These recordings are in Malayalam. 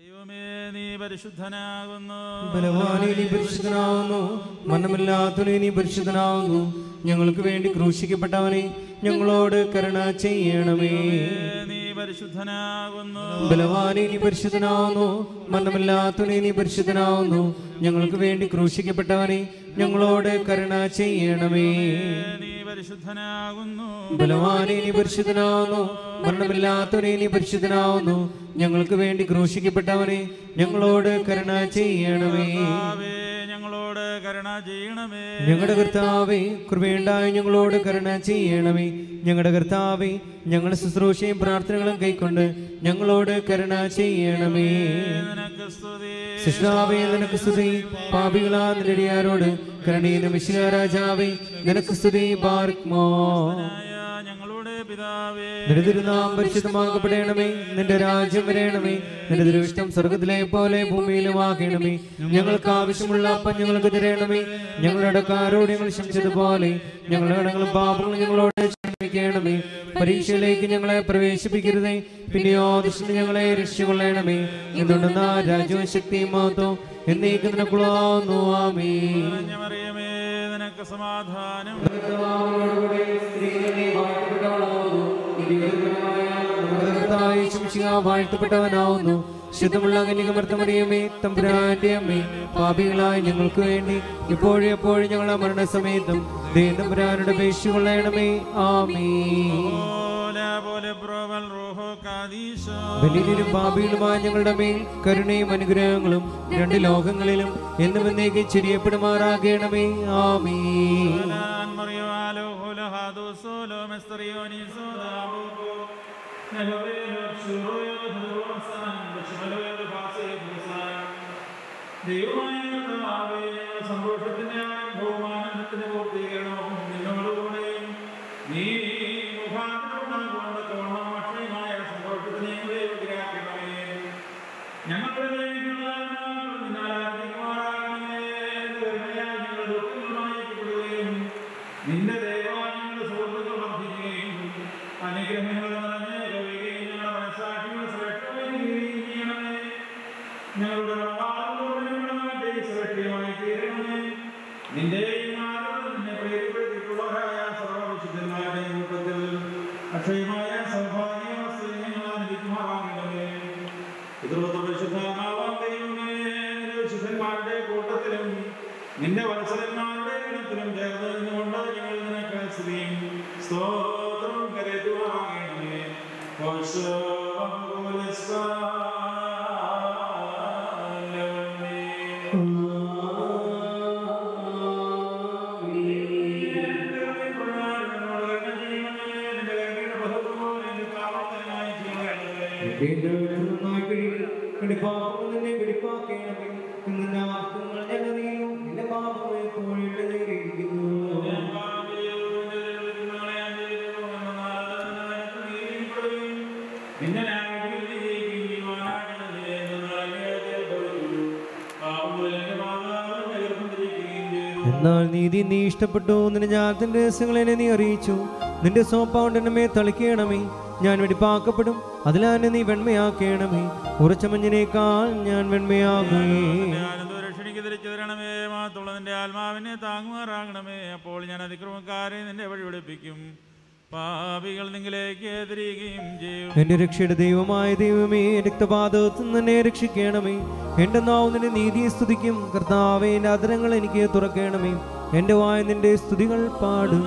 ദൈവമേ നീ പരിശുദ്ധനാകുന്നു. ബലവാനെ നീ മരണമില്ലാത്തവനെ നീ ഞങ്ങൾക്ക് വേണ്ടി ക്രൂശിക്കപ്പെട്ടവനെ ഞങ്ങളോട് കരുണ ചെയ്യണമേ. നീ പരിശുദ്ധനാകുന്നു. ബലവാനെ നീ മരണമില്ലാത്തവനെ നീ ഞങ്ങൾക്ക് വേണ്ടി ക്രൂശിക്കപ്പെട്ടവനെ ഞങ്ങളോട് കരുണ ചെയ്യണമേ. നീ പരിശുദ്ധനാകുന്നു. ബലവാനെ നീ പരിശുദ്ധനാവുന്നു മരണമില്ലാത്തവനെ നീ പരിശുദ്ധനാവുന്നു ഞങ്ങൾക്ക് വേണ്ടി ക്രൂശിക്കപ്പെട്ടവനെ ഞങ്ങളോട് കരുണ ചെയ്യണമേ. ഞങ്ങളോട് കരുണ ചെയ്യണമേ. ഞങ്ങളുടെ കർത്താവെ കൃപയുണ്ടായി ഞങ്ങളോട് കരുണ ചെയ്യണമേ. ഞങ്ങളുടെ കർത്താവെ ഞങ്ങളുടെ ശുശ്രൂഷയും പ്രാർത്ഥനകളും കൈക്കൊണ്ട് ഞങ്ങളോട് കരുണ ചെയ്യണമേ. സൃഷ്ടാവേ നിനക്ക് സ്തുതി. പാപികളാ നിരടിയാരോട് കരുണീന മിശ്ര രാജാവേ നിനക്ക് സ്തുതി ബാർക്മോ ഞങ്ങളുടെ പിതാവേ. നിന്റെ തിരുനാം പരിശുദ്ധമാക്കപ്പെടണമേ. നിന്റെ രാജ്യം വരേണമേ. നിന്റെ തിരുവിഷ്ടം സ്വർഗത്തിലെ പോലെ ഭൂമിയിലും ആകണമേ ഞങ്ങൾക്ക് ആവശ്യമുള്ള അപ്പം ഞങ്ങൾക്ക് തരണമേ. ഞങ്ങളുടെ കാരോട് ഞങ്ങൾ ക്ഷമിച്ചതുപോലെ ഞങ്ങളുടെ പാപങ്ങൾ ഞങ്ങളോട് ക്ഷമിക്കണമേ. പരീക്ഷയിലേക്ക് ഞങ്ങളെ പ്രവേശിപ്പിക്കരുതേ. പിന്നെയോ ദുഷ്ടന് ഞങ്ങളെ രക്ഷിക്കൊള്ളണമേ. എന്തുണ്ടെന്ന രാജ്യവും ശക്തിയും മാത്രം എന്നേക്ക് നിനക്കുള്ളാവുന്നു ആമേ മറിയമേ നിനക്ക് സമാധാനം. വാഴ്ത്തപ്പെട്ടവനാവുന്നു. ശുദ്ധമുള്ള കന്യകമർത്തമറിയമേ തമ്പുരാന്റെ അമ്മേ പാപികളായ ഞങ്ങൾക്ക് വേണ്ടി ഇപ്പോഴും എപ്പോഴും ഞങ്ങളുടെ മരണസമയത്തും ദേതമ്പുരാനുടെ പേശി കൊള്ളണമേ. ആമേ ബലിയിലും ഞങ്ങളുടെ മേൽ കരുണയും അനുഗ്രഹങ്ങളും രണ്ട് ലോകങ്ങളിലും എന്നും എന്നേക്ക് ചെറിയപ്പെടുമാറാകണമേ ആമേ Hola ദൈവമായ നീതി നീ ഇഷ്ടപ്പെട്ടു. നിന്റെ ജ്ഞാനത്തിന്റെ രഹസ്യങ്ങളെ നീ അറിയിച്ചു. നിന്റെ സോപ്പാണ്ടിനെ തളിക്കണമേ. ഞാൻ വെടിപ്പാക്കപ്പെടും. അതിലാനെ നീ വെണ്മയാക്കണമേ. ഉറച്ച മഞ്ഞിനേക്കാൾ ഞാൻ വെണ്മയാകുമേ. രക്ഷണിക്ക് തിരിച്ചു തരണമേ മാത്രമുള്ള നിന്റെ ആത്മാവിനെ താങ്ങുമാറാകണമേ. അപ്പോൾ ഞാൻ അതിക്രമക്കാരെ നിന്റെ വഴി പിടിപ്പിക്കും പാപികൾ നിങ്ങളിലേക്ക് തിരികുകയും ചെയ്യും. എന്റെ രക്ഷയുടെ ദൈവമായ ദൈവമേ രക്തപാതത്തിൽ നിന്നെ എന്നെ രക്ഷിക്കണമേ. എന്റെ നാവ് നിന്റെ നീതിയെ സ്തുതിക്കും. കർത്താവേ എന്റെ അതരങ്ങൾ എനിക്ക് തുറക്കണമേ. എന്റെ വായ നിന്റെ സ്തുതികൾ പാടും.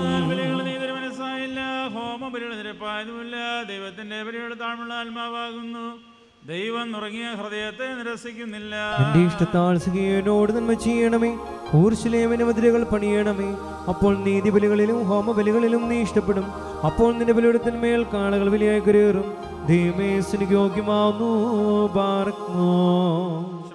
ദൈവത്തിന്റെ ബലിയുടെ താഴ്മുള്ള ആത്മാവാകുന്നു. ദൈവം നുറങ്ങിയ ഹൃദയത്തെ നിരസിക്കുന്നില്ല. എന്റെ ഇഷ്ടത്താൽ സിഹിയനോട് നന്മ ചെയ്യണമേ. ഊർശിലേമിന് മതിലുകൾ പണിയണമേ. അപ്പോൾ നീതിബലികളിലും ഹോമബലികളിലും നീ ഇഷ്ടപ്പെടും. അപ്പോൾ നിന്റെ ബലിയുടെ കാളകൾ വലിയായി കരേറും ദൈവമേ സുനിക്ക് യോഗ്യമാവുന്നു പാർക്കോ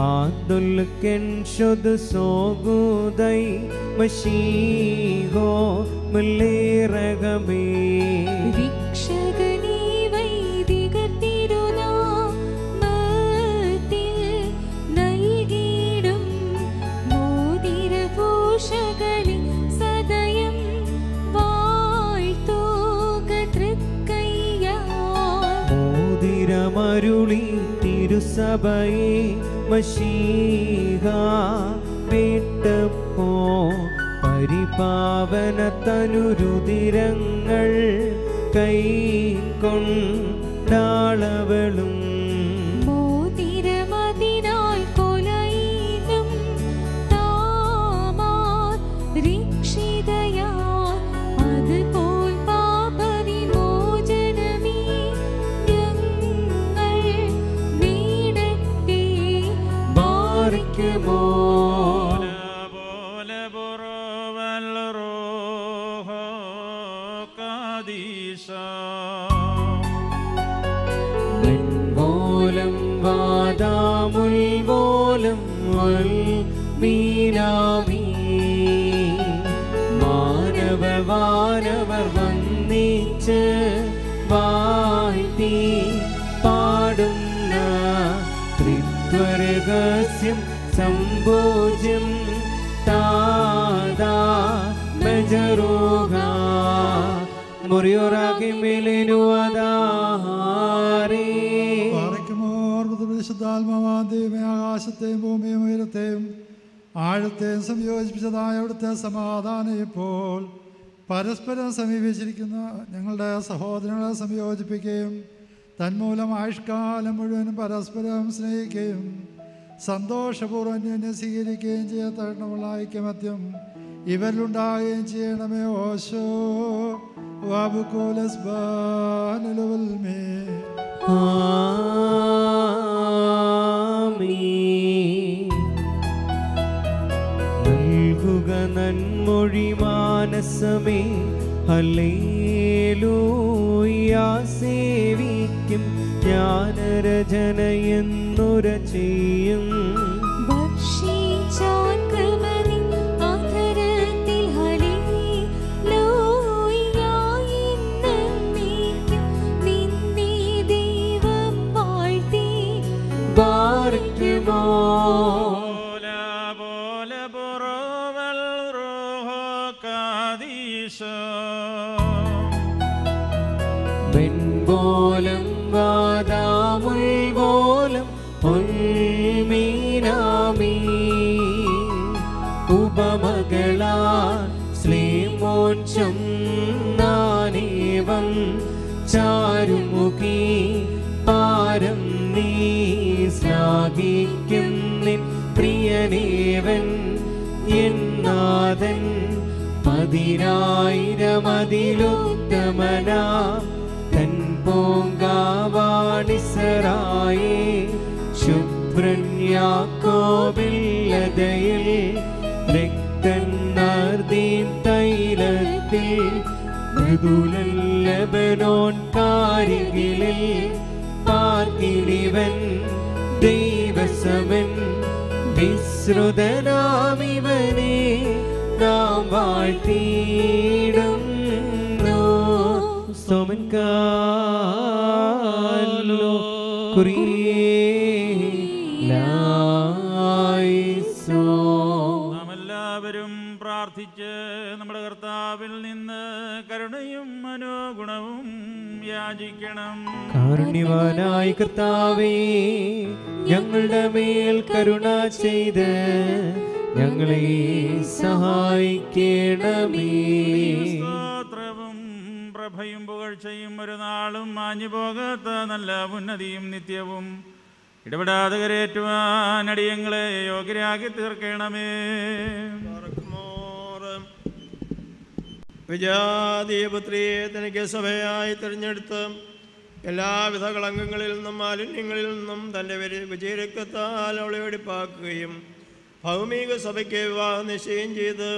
ആദുൽക്കൻ ശുദ്ധ സോഗുദൈ മഷീഹോ മുല്ലേറകമേ രക്ഷകനീ വൈദികർ തിരുനാമത്തിൽ നൽകിയിടും മോതിരഭൂഷകളെ സദയം വാഴ്ത്തുക തൃക്കയ്യാൽ. മോതിരമരുളി തിരുസഭയെ മഷീഹ വിട്ടപ്പോ പരിപാവന തനുരുതിരങ്ങൾ കൈ കൊണ്ടാളവളും മീനാമീ മാനവ വാനവർ വന്നിച്ച് വാഴ്ത്തി പാടുന്ന ത്രിത്വരഹസ്യം സംഭോജ്യം താതാ ബജറോഹ ആകാശത്തെയും ഭൂമിയും ഉയരത്തെയും ആഴത്തെയും സംയോജിപ്പിച്ചതായ അവിടുത്തെ സമാധാനം ഇപ്പോൾ പരസ്പരം സമീപിച്ചിരിക്കുന്ന ഞങ്ങളുടെ സഹോദരങ്ങളെ സംയോജിപ്പിക്കുകയും തന്മൂലം ആയുഷ്കാലം മുഴുവനും പരസ്പരം സ്നേഹിക്കുകയും സന്തോഷപൂർവം അന്യോന്യം സ്വീകരിക്കുകയും ചെയ്യത്തരണമുള്ള ഐക്യമത്യം ഇവരിലുണ്ടാകുകയും ചെയ്യണമേ ഓശോ വാബുക്കോലസ്. നൽകുക നന്മൊഴി മാനസമേ. ഹലേലൂയാ സേവിക്കും ജ്ഞാനരചനയെന്നുര ചെയ്യും. പ്രിയനേവൻ എന്നാഥൻ പതിനായിരമതിലുത്തമന. തൻ പോങ്കാവാണിസറായി ശുഭ്രന്യാക്കോവില്ലതയിൽ രക്തന്നാർദീൻ തൈലത്തിൽ മൃദുലൻ കാരികളിൽ കാരികിലിൽ വിശ്രുതനാമിവനെ നാം വാഴ്ത്തിയിടുന്നു. സോമൻ കാലോ. കുറിയേലായിസോ യാചിക്കണം കാരുണ്യവാനായ കർത്താവേ ഞങ്ങളുടെ മേൽ കരുണ ചെയ്ത് ഞങ്ങളെ സഹായിക്കണമേ. സ്തോത്രവും പ്രഭയും പുകഴ്ചയും ഒരു നാളും മാഞ്ഞു പോകാത്ത നല്ല ഉന്നതിയും നിത്യവും ഇടപെടാതെ കരേറ്റുവാൻ അടിയങ്ങളെ യോഗ്യരാക്കി തീർക്കണമേ. വിജാതീയപുത്രിയെ തനിക്ക് സഭയായി തിരഞ്ഞെടുത്ത് എല്ലാവിധ കളങ്കങ്ങളിൽ നിന്നും മാലിന്യങ്ങളിൽ നിന്നും തന്റെ വിജയരക്കത്താൽ അവളെ വെടിപ്പാക്കുകയും ഭൗമിക സഭയ്ക്ക് വിവാഹം നിശ്ചയം ചെയ്ത്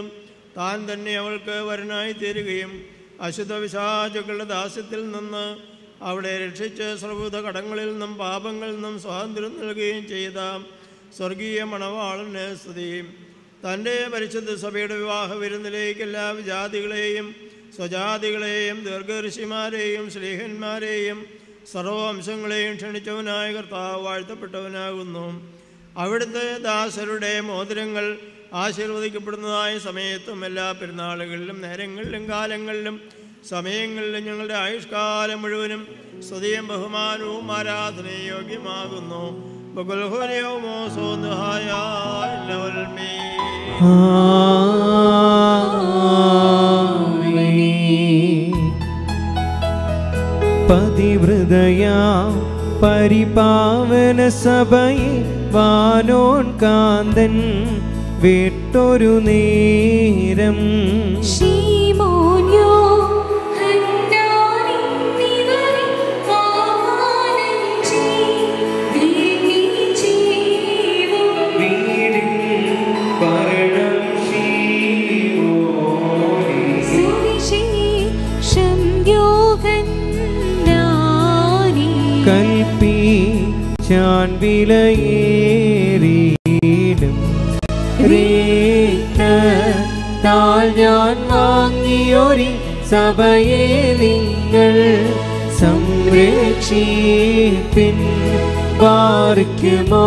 താൻ തന്നെ അവൾക്ക് വരനായി തീരുകയും അശുദ്ധ വിശാചുക്കളുടെ ദാസ്യത്തിൽ നിന്ന് അവളെ രക്ഷിച്ച് സർവത കടങ്ങളിൽ നിന്നും പാപങ്ങളിൽ നിന്നും സ്വാതന്ത്ര്യം നൽകുകയും ചെയ്ത സ്വർഗീയ മണവാളന് സ്തുതിയും തന്റെ പരിശുദ്ധ സഭയുടെ വിവാഹ വിരുന്നിലേക്ക് എല്ലാ ജാതികളെയും സ്വജാതികളെയും ദീർഘഋഷിമാരെയും ശ്രീഹന്മാരെയും സർവവംശങ്ങളെയും ക്ഷണിച്ചവനായ കർത്താവ് വാഴ്ത്തപ്പെട്ടവനാകുന്നു. അവിടുത്തെ ദാസരുടെ മോതിരങ്ങൾ ആശീർവദിക്കപ്പെടുന്നതായ സമയത്തും എല്ലാ പെരുന്നാളുകളിലും നേരങ്ങളിലും കാലങ്ങളിലും സമയങ്ങളിലും ഞങ്ങളുടെ ആയുഷ്കാലം മുഴുവനും സ്തുതിയും ബഹുമാനവും ആരാധനയും ആമേൻ. പതിവൃതയാ പരിപാവന സഭയെ വാനോൻ കാന്തൻ വിട്ടൊരു നേരം വിലയേറിയിടും. താൽ ഞാൻ വാങ്ങിയൊരി സഭയെ നിങ്ങൾ സംരക്ഷിപ്പിൻ. പാർക്കുമോ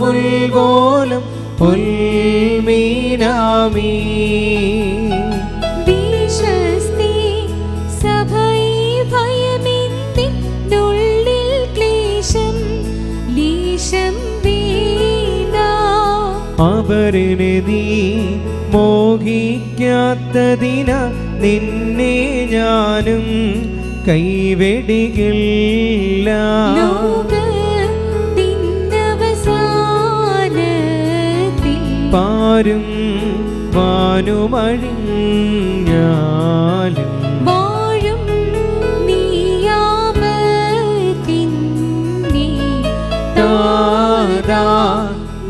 പോലെ പൊൽമീനാമീ വിശ്വസ്തി ക്ലേശം ലീശം അവരിനെ നീ മോഹിക്കാത്തതിന നിന്നെ ഞാനും കൈവെടികില്ല. പാരും വാനുമഴിഞ്ഞാലും വാഴും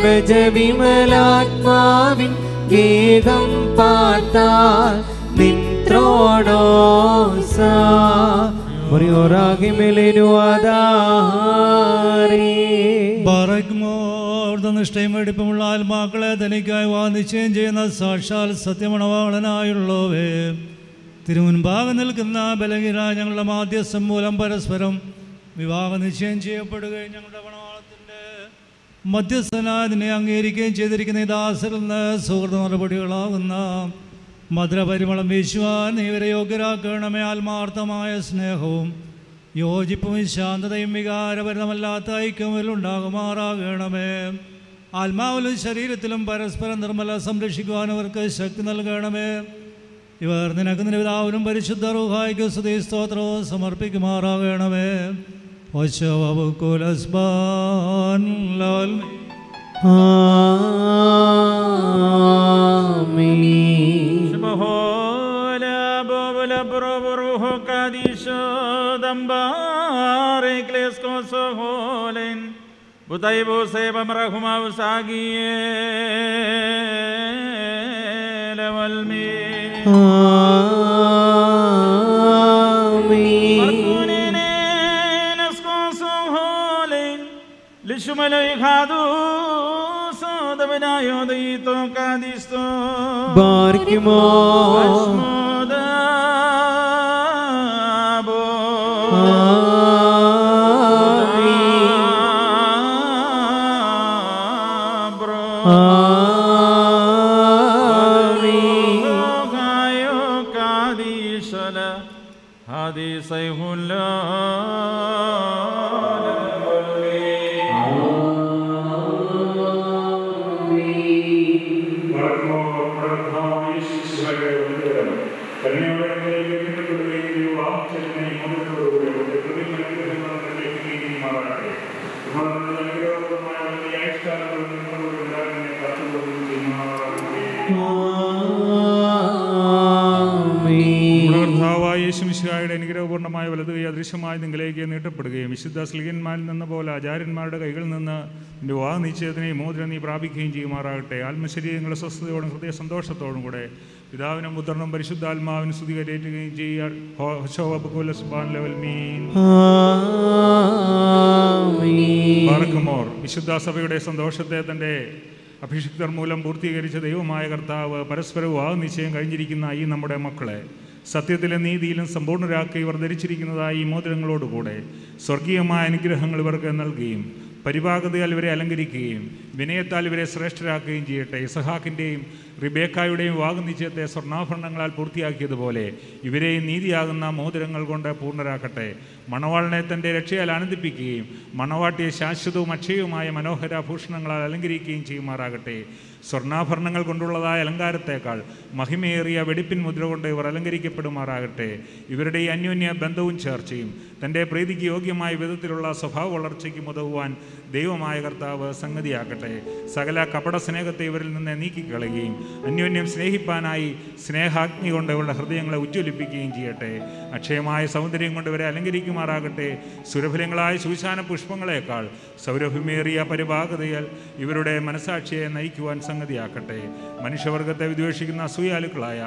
ഗജവിമലാത്മാവിൻ ഗേഹം പാർത്താൽ നിന്ത്രോണോസ മുറിയോറാകിമെലിനു ആധാരേ ബാറയ്ക്കുമോർന്ന നിഷ്ഠയും വെടിപ്പുമുള്ള ആത്മാക്കളെ തനിക്കായി വാ നിശ്ചയം ചെയ്യുന്ന സാക്ഷാൽ സത്യമണവാളനായുള്ളവേ. തിരുമുൻപാകെ നിൽക്കുന്ന ബലഹീന ഞങ്ങളുടെ മാധ്യസ്ഥം മൂലം പരസ്പരം വിവാഹ നിശ്ചയം ചെയ്യപ്പെടുകയും ഞങ്ങളുടെ പണവാളത്തിന്റെ മധ്യസ്ഥനായതിനെ അംഗീകരിക്കുകയും ചെയ്തിരിക്കുന്ന ഈ ദാസരിൽ നിന്ന് സുഹൃത്ത് നടപടികളാകുന്ന മധുരപരിമളം വീശുവാൻ ഇവരെ യോഗ്യരാക്കണമേ. ആത്മാർത്ഥമായ സ്നേഹവും യോജിപ്പും ശാന്തതയും വികാരപരിതമല്ലാത്ത ഐക്യമിൽ ഉണ്ടാകുമാറാകണമേ ആത്മാവിലും ശരീരത്തിലും പരസ്പരം നിർമ്മല സംരക്ഷിക്കുവാൻ അവർക്ക് ശക്തി നൽകണമേ ഇവർ നിനക്ക് നിന്റെ പിതാവിനും പരിശുദ്ധ റൂഹായിക്ക് സ്തുതി സ്തോത്രവും സമർപ്പിക്കുമാറാകണമേ ഒശവകുലസ്ബാൻ Lal kadisho. Butaibo, seba, marahuma, usagie, levalmi. ആമീൻ Markunine, nasko, soholen. Lishumalo, ikhadu, sodabinayo, dito, kadisto. ബാർക്കുമോ അനുഗ്രഹപൂർണമായ വലത് കൈ അദൃശ്യമായ നിങ്ങളിലേക്ക് നീട്ടപ്പെടുകയും വിശുദ്ധ സ്ലിഹന്മാരിൽ നിന്ന് പോലെ ആചാര്യന്മാരുടെ കൈകളിൽ നിന്ന് നിന്റെ വാ നിശ്ചയത്തിനെ മോതിരം നീ പ്രാപിക്കുകയും ചെയ്യുമാറാകട്ടെ. ആത്മശരീരങ്ങളുടെ സ്വസ്ഥതയോടും ഹൃദയ സന്തോഷത്തോടും കൂടെ പിതാവിനും പുത്രനും പരിശുദ്ധാത്മാവിനും സ്തുതി കരയേറ്റുകയും പാർക്കുമോർ വിശുദ്ധ സഭയുടെ സന്തോഷത്തെ തന്റെ അഭിഷിക്തർ മൂലം പൂർത്തീകരിച്ച ദൈവമായ കർത്താവ് പരസ്പരവും ആ നിശ്ചയം കഴിഞ്ഞിരിക്കുന്ന ഈ നമ്മുടെ മക്കളെ. സത്യത്തിലെ നീതിയിലും സമ്പൂർണരാക്കി ഇവർ ധരിച്ചിരിക്കുന്നതായി ഈ മോതിരങ്ങളോടുകൂടെ സ്വർഗീയമായ അനുഗ്രഹങ്ങൾ ഇവർക്ക് നൽകുകയും പരിപാകതയാൽ ഇവരെ അലങ്കരിക്കുകയും വിനയത്താൽ ഇവരെ ശ്രേഷ്ഠരാക്കുകയും ചെയ്യട്ടെ. ഇസഹാക്കിന്റെയും റിബേക്കായുടെയും വാഗ്നിശ്ചയത്തെ സ്വർണാഭരണങ്ങളാൽ പൂർത്തിയാക്കിയതുപോലെ ഇവരെയും നീതിയാകുന്ന മോതിരങ്ങൾ കൊണ്ട് പൂർണരാക്കട്ടെ. മണവാളിനെ തന്റെ രക്ഷയാൽ ആനന്ദിപ്പിക്കുകയും മണവാട്ടിയെ ശാശ്വതവും അക്ഷയവുമായ മനോഹരാഭൂഷണങ്ങളാൽ അലങ്കരിക്കുകയും ചെയ്യുമാറാകട്ടെ. സ്വർണാഭരണങ്ങൾ കൊണ്ടുള്ളതായ അലങ്കാരത്തേക്കാൾ മഹിമയേറിയ വെടിപ്പിൻ മുദ്ര കൊണ്ട് ഇവർ അലങ്കരിക്കപ്പെടുമാറാകട്ടെ. ഇവരുടെ ഈ അന്യോന്യ ബന്ധവും ചേർച്ചയും തന്റെ പ്രീതിക്ക് യോഗ്യമായ വിധത്തിലുള്ള സ്വഭാവ വളർച്ചയ്ക്ക് ഉതകുവാൻ ദൈവമായ കർത്താവ് സംഗതിയാക്കട്ടെ സകല കപട സ്നേഹത്തെ ഇവരിൽ നിന്ന് നീക്കിക്കളയുകയും അന്യോന്യം സ്നേഹിപ്പാനായി സ്നേഹാഗ്നി കൊണ്ട് ഇവരുടെ ഹൃദയങ്ങളെ ഉജ്ജ്വലിപ്പിക്കുകയും ചെയ്യട്ടെ. അക്ഷയമായ സൗന്ദര്യം കൊണ്ട് ഇവരെ അലങ്കരിക്കുമാറാകട്ടെ. സുരഭിലങ്ങളായ ശൂശാന പുഷ്പങ്ങളെക്കാൾ സൗരഭ്യമേറിയ പരിഭാഗതയാൽ ഇവരുടെ മനസാക്ഷിയെ നയിക്കുവാൻ സംഗതിയാക്കട്ടെ മനുഷ്യവർഗത്തെ വിദ്വേഷിക്കുന്ന അസൂയാലുക്കളായ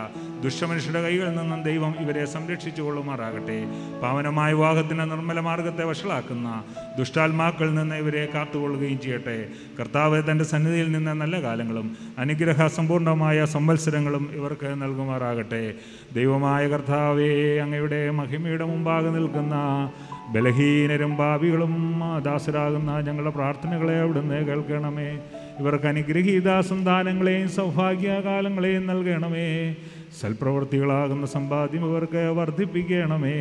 ദുഷ്ടമനുഷ്യരുടെ കൈകളിൽ നിന്നും ദൈവം ഇവരെ സംരക്ഷിച്ചു കൊള്ളുമാറാകട്ടെ പാവനമായ വിവാഹത്തിന്റെ നിർമ്മല മാർഗത്തെ വഷളാക്കുന്ന ദുഷ്ടാത്മാക്കളിൽ നിന്ന് ഇവരെ കാത്തുകൊള്ളുകയും ചെയ്യട്ടെ. കർത്താവ് തന്റെ സന്നിധിയിൽ നിന്ന് നല്ല കാലങ്ങളും അനുഗ്രഹ സമ്പൂർണമായ സംവത്സരങ്ങളും ഇവർക്ക് നൽകുമാറാകട്ടെ. ദൈവമായ കർത്താവേ അങ്ങയുടെ മഹിമയുടെ മുമ്പാകെ നിൽക്കുന്ന ബലഹീനരും ഭാവികളും ദാസരാകുന്ന ഞങ്ങളുടെ പ്രാർത്ഥനകളെ അവിടുന്ന് കേൾക്കണമേ. ഇവർക്ക് അനുഗ്രഹീത സന്താനങ്ങളെയും സൗഭാഗ്യകാലങ്ങളെയും നൽകണമേ. സൽപ്രവൃത്തികളാകുന്ന സമ്പാദ്യം ഇവർക്ക് വർദ്ധിപ്പിക്കണമേ.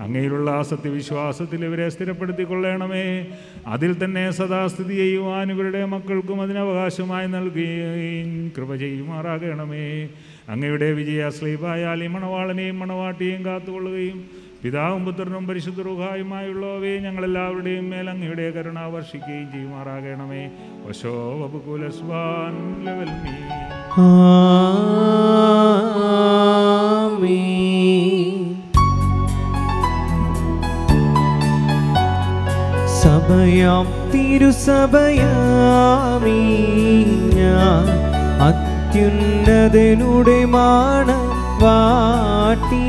അങ്ങയിലുള്ള സത്യവിശ്വാസത്തിൽ ഇവരെ സ്ഥിരപ്പെടുത്തിക്കൊള്ളണമേ. അതിൽ തന്നെ സദാസ്ഥിതി ചെയ്യുവാൻ ഇവരുടെ മക്കൾക്കും അതിനവകാശമായി നൽകുകയും കൃപ ചെയ്യുമാറാകണമേ. അങ്ങയുടെ വിജയ സ്ലീപായാൽ ഈ മണവാളനെയും മണവാട്ടിയെയും കാത്തുകൊള്ളുകയും പിതാവും പുത്രനും പരിശുദ്ധ റുഹായുമായുള്ളവയെ ഞങ്ങളെല്ലാവരുടെയും മേൽ അങ്ങയുടെ കരുണ വർഷിക്കുകയും ചെയ്യുമാറാകണമേ. ഒശോ മീ. സഭയാം ഞാൻ അത്യുന്നതനുടെ മാണ വാട്ടി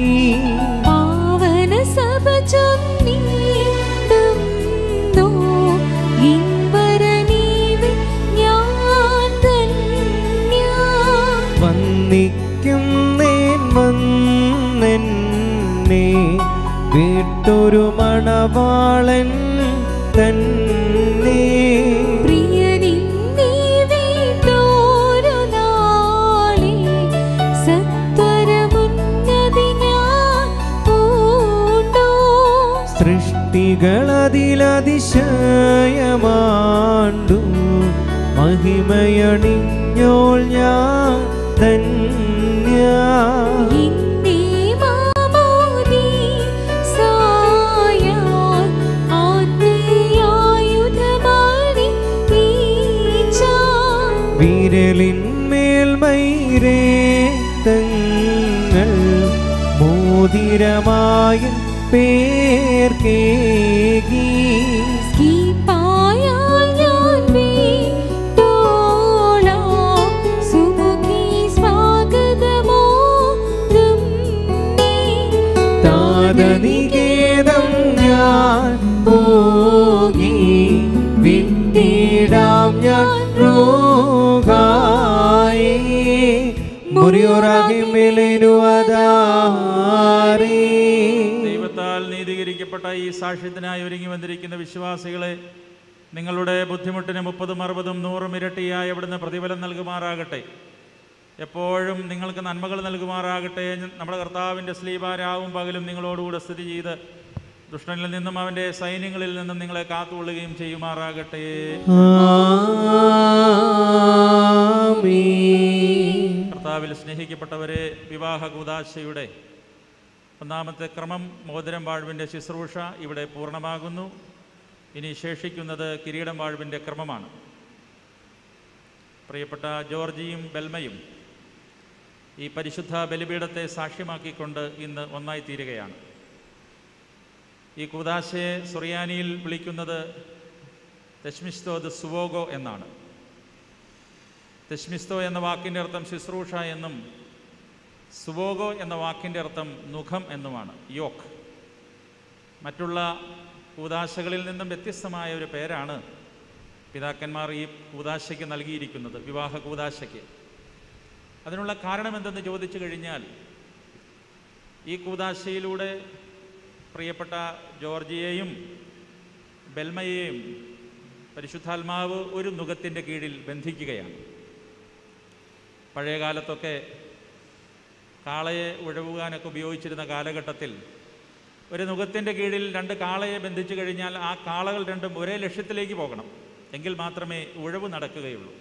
വിട്ടൊരു മണവാളൻ തന്നെ. സൃഷ്ടികളതിലതിശയമാണ്ടു. മഹിമയണിഞ്ഞോൾ ഞാൻ ധന്യ മോതിരമായ പേർക്കേകി ദൈവത്താൽ നീതീകരിക്കപ്പെട്ട ഈ സാക്ഷ്യത്തിനായി ഒരുങ്ങി വന്നിരിക്കുന്ന വിശ്വാസികളെ നിങ്ങളുടെ ബുദ്ധിമുട്ടിന് മുപ്പതും അറുപതും നൂറും ഇരട്ടിയായി അവിടുന്ന് പ്രതിഫലം നൽകുമാറാകട്ടെ. എപ്പോഴും നിങ്ങൾക്ക് നന്മകൾ നൽകുമാറാകട്ടെ നമ്മുടെ കർത്താവിന്റെ സ്ലീപാരാവും പകലും നിങ്ങളോടുകൂടെ സ്ഥിതി ചെയ്ത് ദുഷ്ടനിൽ നിന്നും അവന്റെ സൈന്യങ്ങളിൽ നിന്നും നിങ്ങളെ കാത്തുകൊള്ളുകയും ചെയ്യുമാറാകട്ടെ. കർത്താവിൽ സ്നേഹിക്കപ്പെട്ടവരെ വിവാഹ കൂതാശയുടെ ഒന്നാമത്തെ ക്രമം മോതിരം വാഴുവിന്റെ ശുശ്രൂഷ ഇവിടെ പൂർണമാകുന്നു. ഇനി ശേഷിക്കുന്നത് കിരീടം വാഴുവിന്റെ ക്രമമാണ്. പ്രിയപ്പെട്ട ജോർജിയും ബെൽമയും ഈ പരിശുദ്ധ ബലിപീഠത്തെ സാക്ഷ്യമാക്കിക്കൊണ്ട് ഇന്ന് ഒന്നായി തീരുകയാണ്. ഈ കൂതാശയെ സുറിയാനിയിൽ വിളിക്കുന്നത് തെഷ്മിസ്തോ ദ സുവോഗോ എന്നാണ്. തെഷ്മിസ്തോ എന്ന വാക്കിന്റെ അർത്ഥം ശുശ്രൂഷ എന്നും സുവോഗോ എന്ന വാക്കിന്റെ അർത്ഥം മുഖം എന്നുമാണ് യോക്ക് മറ്റുള്ള കൂതാശകളിൽ നിന്നും വ്യത്യസ്തമായ ഒരു പേരാണ് പിതാക്കന്മാർ ഈ കൂതാശയ്ക്ക് നൽകിയിരിക്കുന്നത് വിവാഹ കൂതാശയ്ക്ക് അതിനുള്ള കാരണം എന്തെന്ന് ചോദിച്ചു കഴിഞ്ഞാൽ ഈ കൂതാശയിലൂടെ പ്രിയപ്പെട്ട ജോർജിയെയും ബെൽമയെയും പരിശുദ്ധാത്മാവ് ഒരു നുഖത്തിന്റെ കീഴിൽ ബന്ധിക്കുകയാണ്. പഴയ കാലത്തൊക്കെ കാളയെ ഉഴവുകാനൊക്കെ ഉപയോഗിച്ചിരുന്ന കാലഘട്ടത്തിൽ ഒരു നുഖത്തിന്റെ കീഴിൽ രണ്ട് കാളയെ ബന്ധിച്ചു കഴിഞ്ഞാൽ ആ കാളകൾ രണ്ടും ഒരേ ലക്ഷ്യത്തിലേക്ക് പോകണം. എങ്കിൽ മാത്രമേ ഉഴവ് നടക്കുകയുള്ളൂ.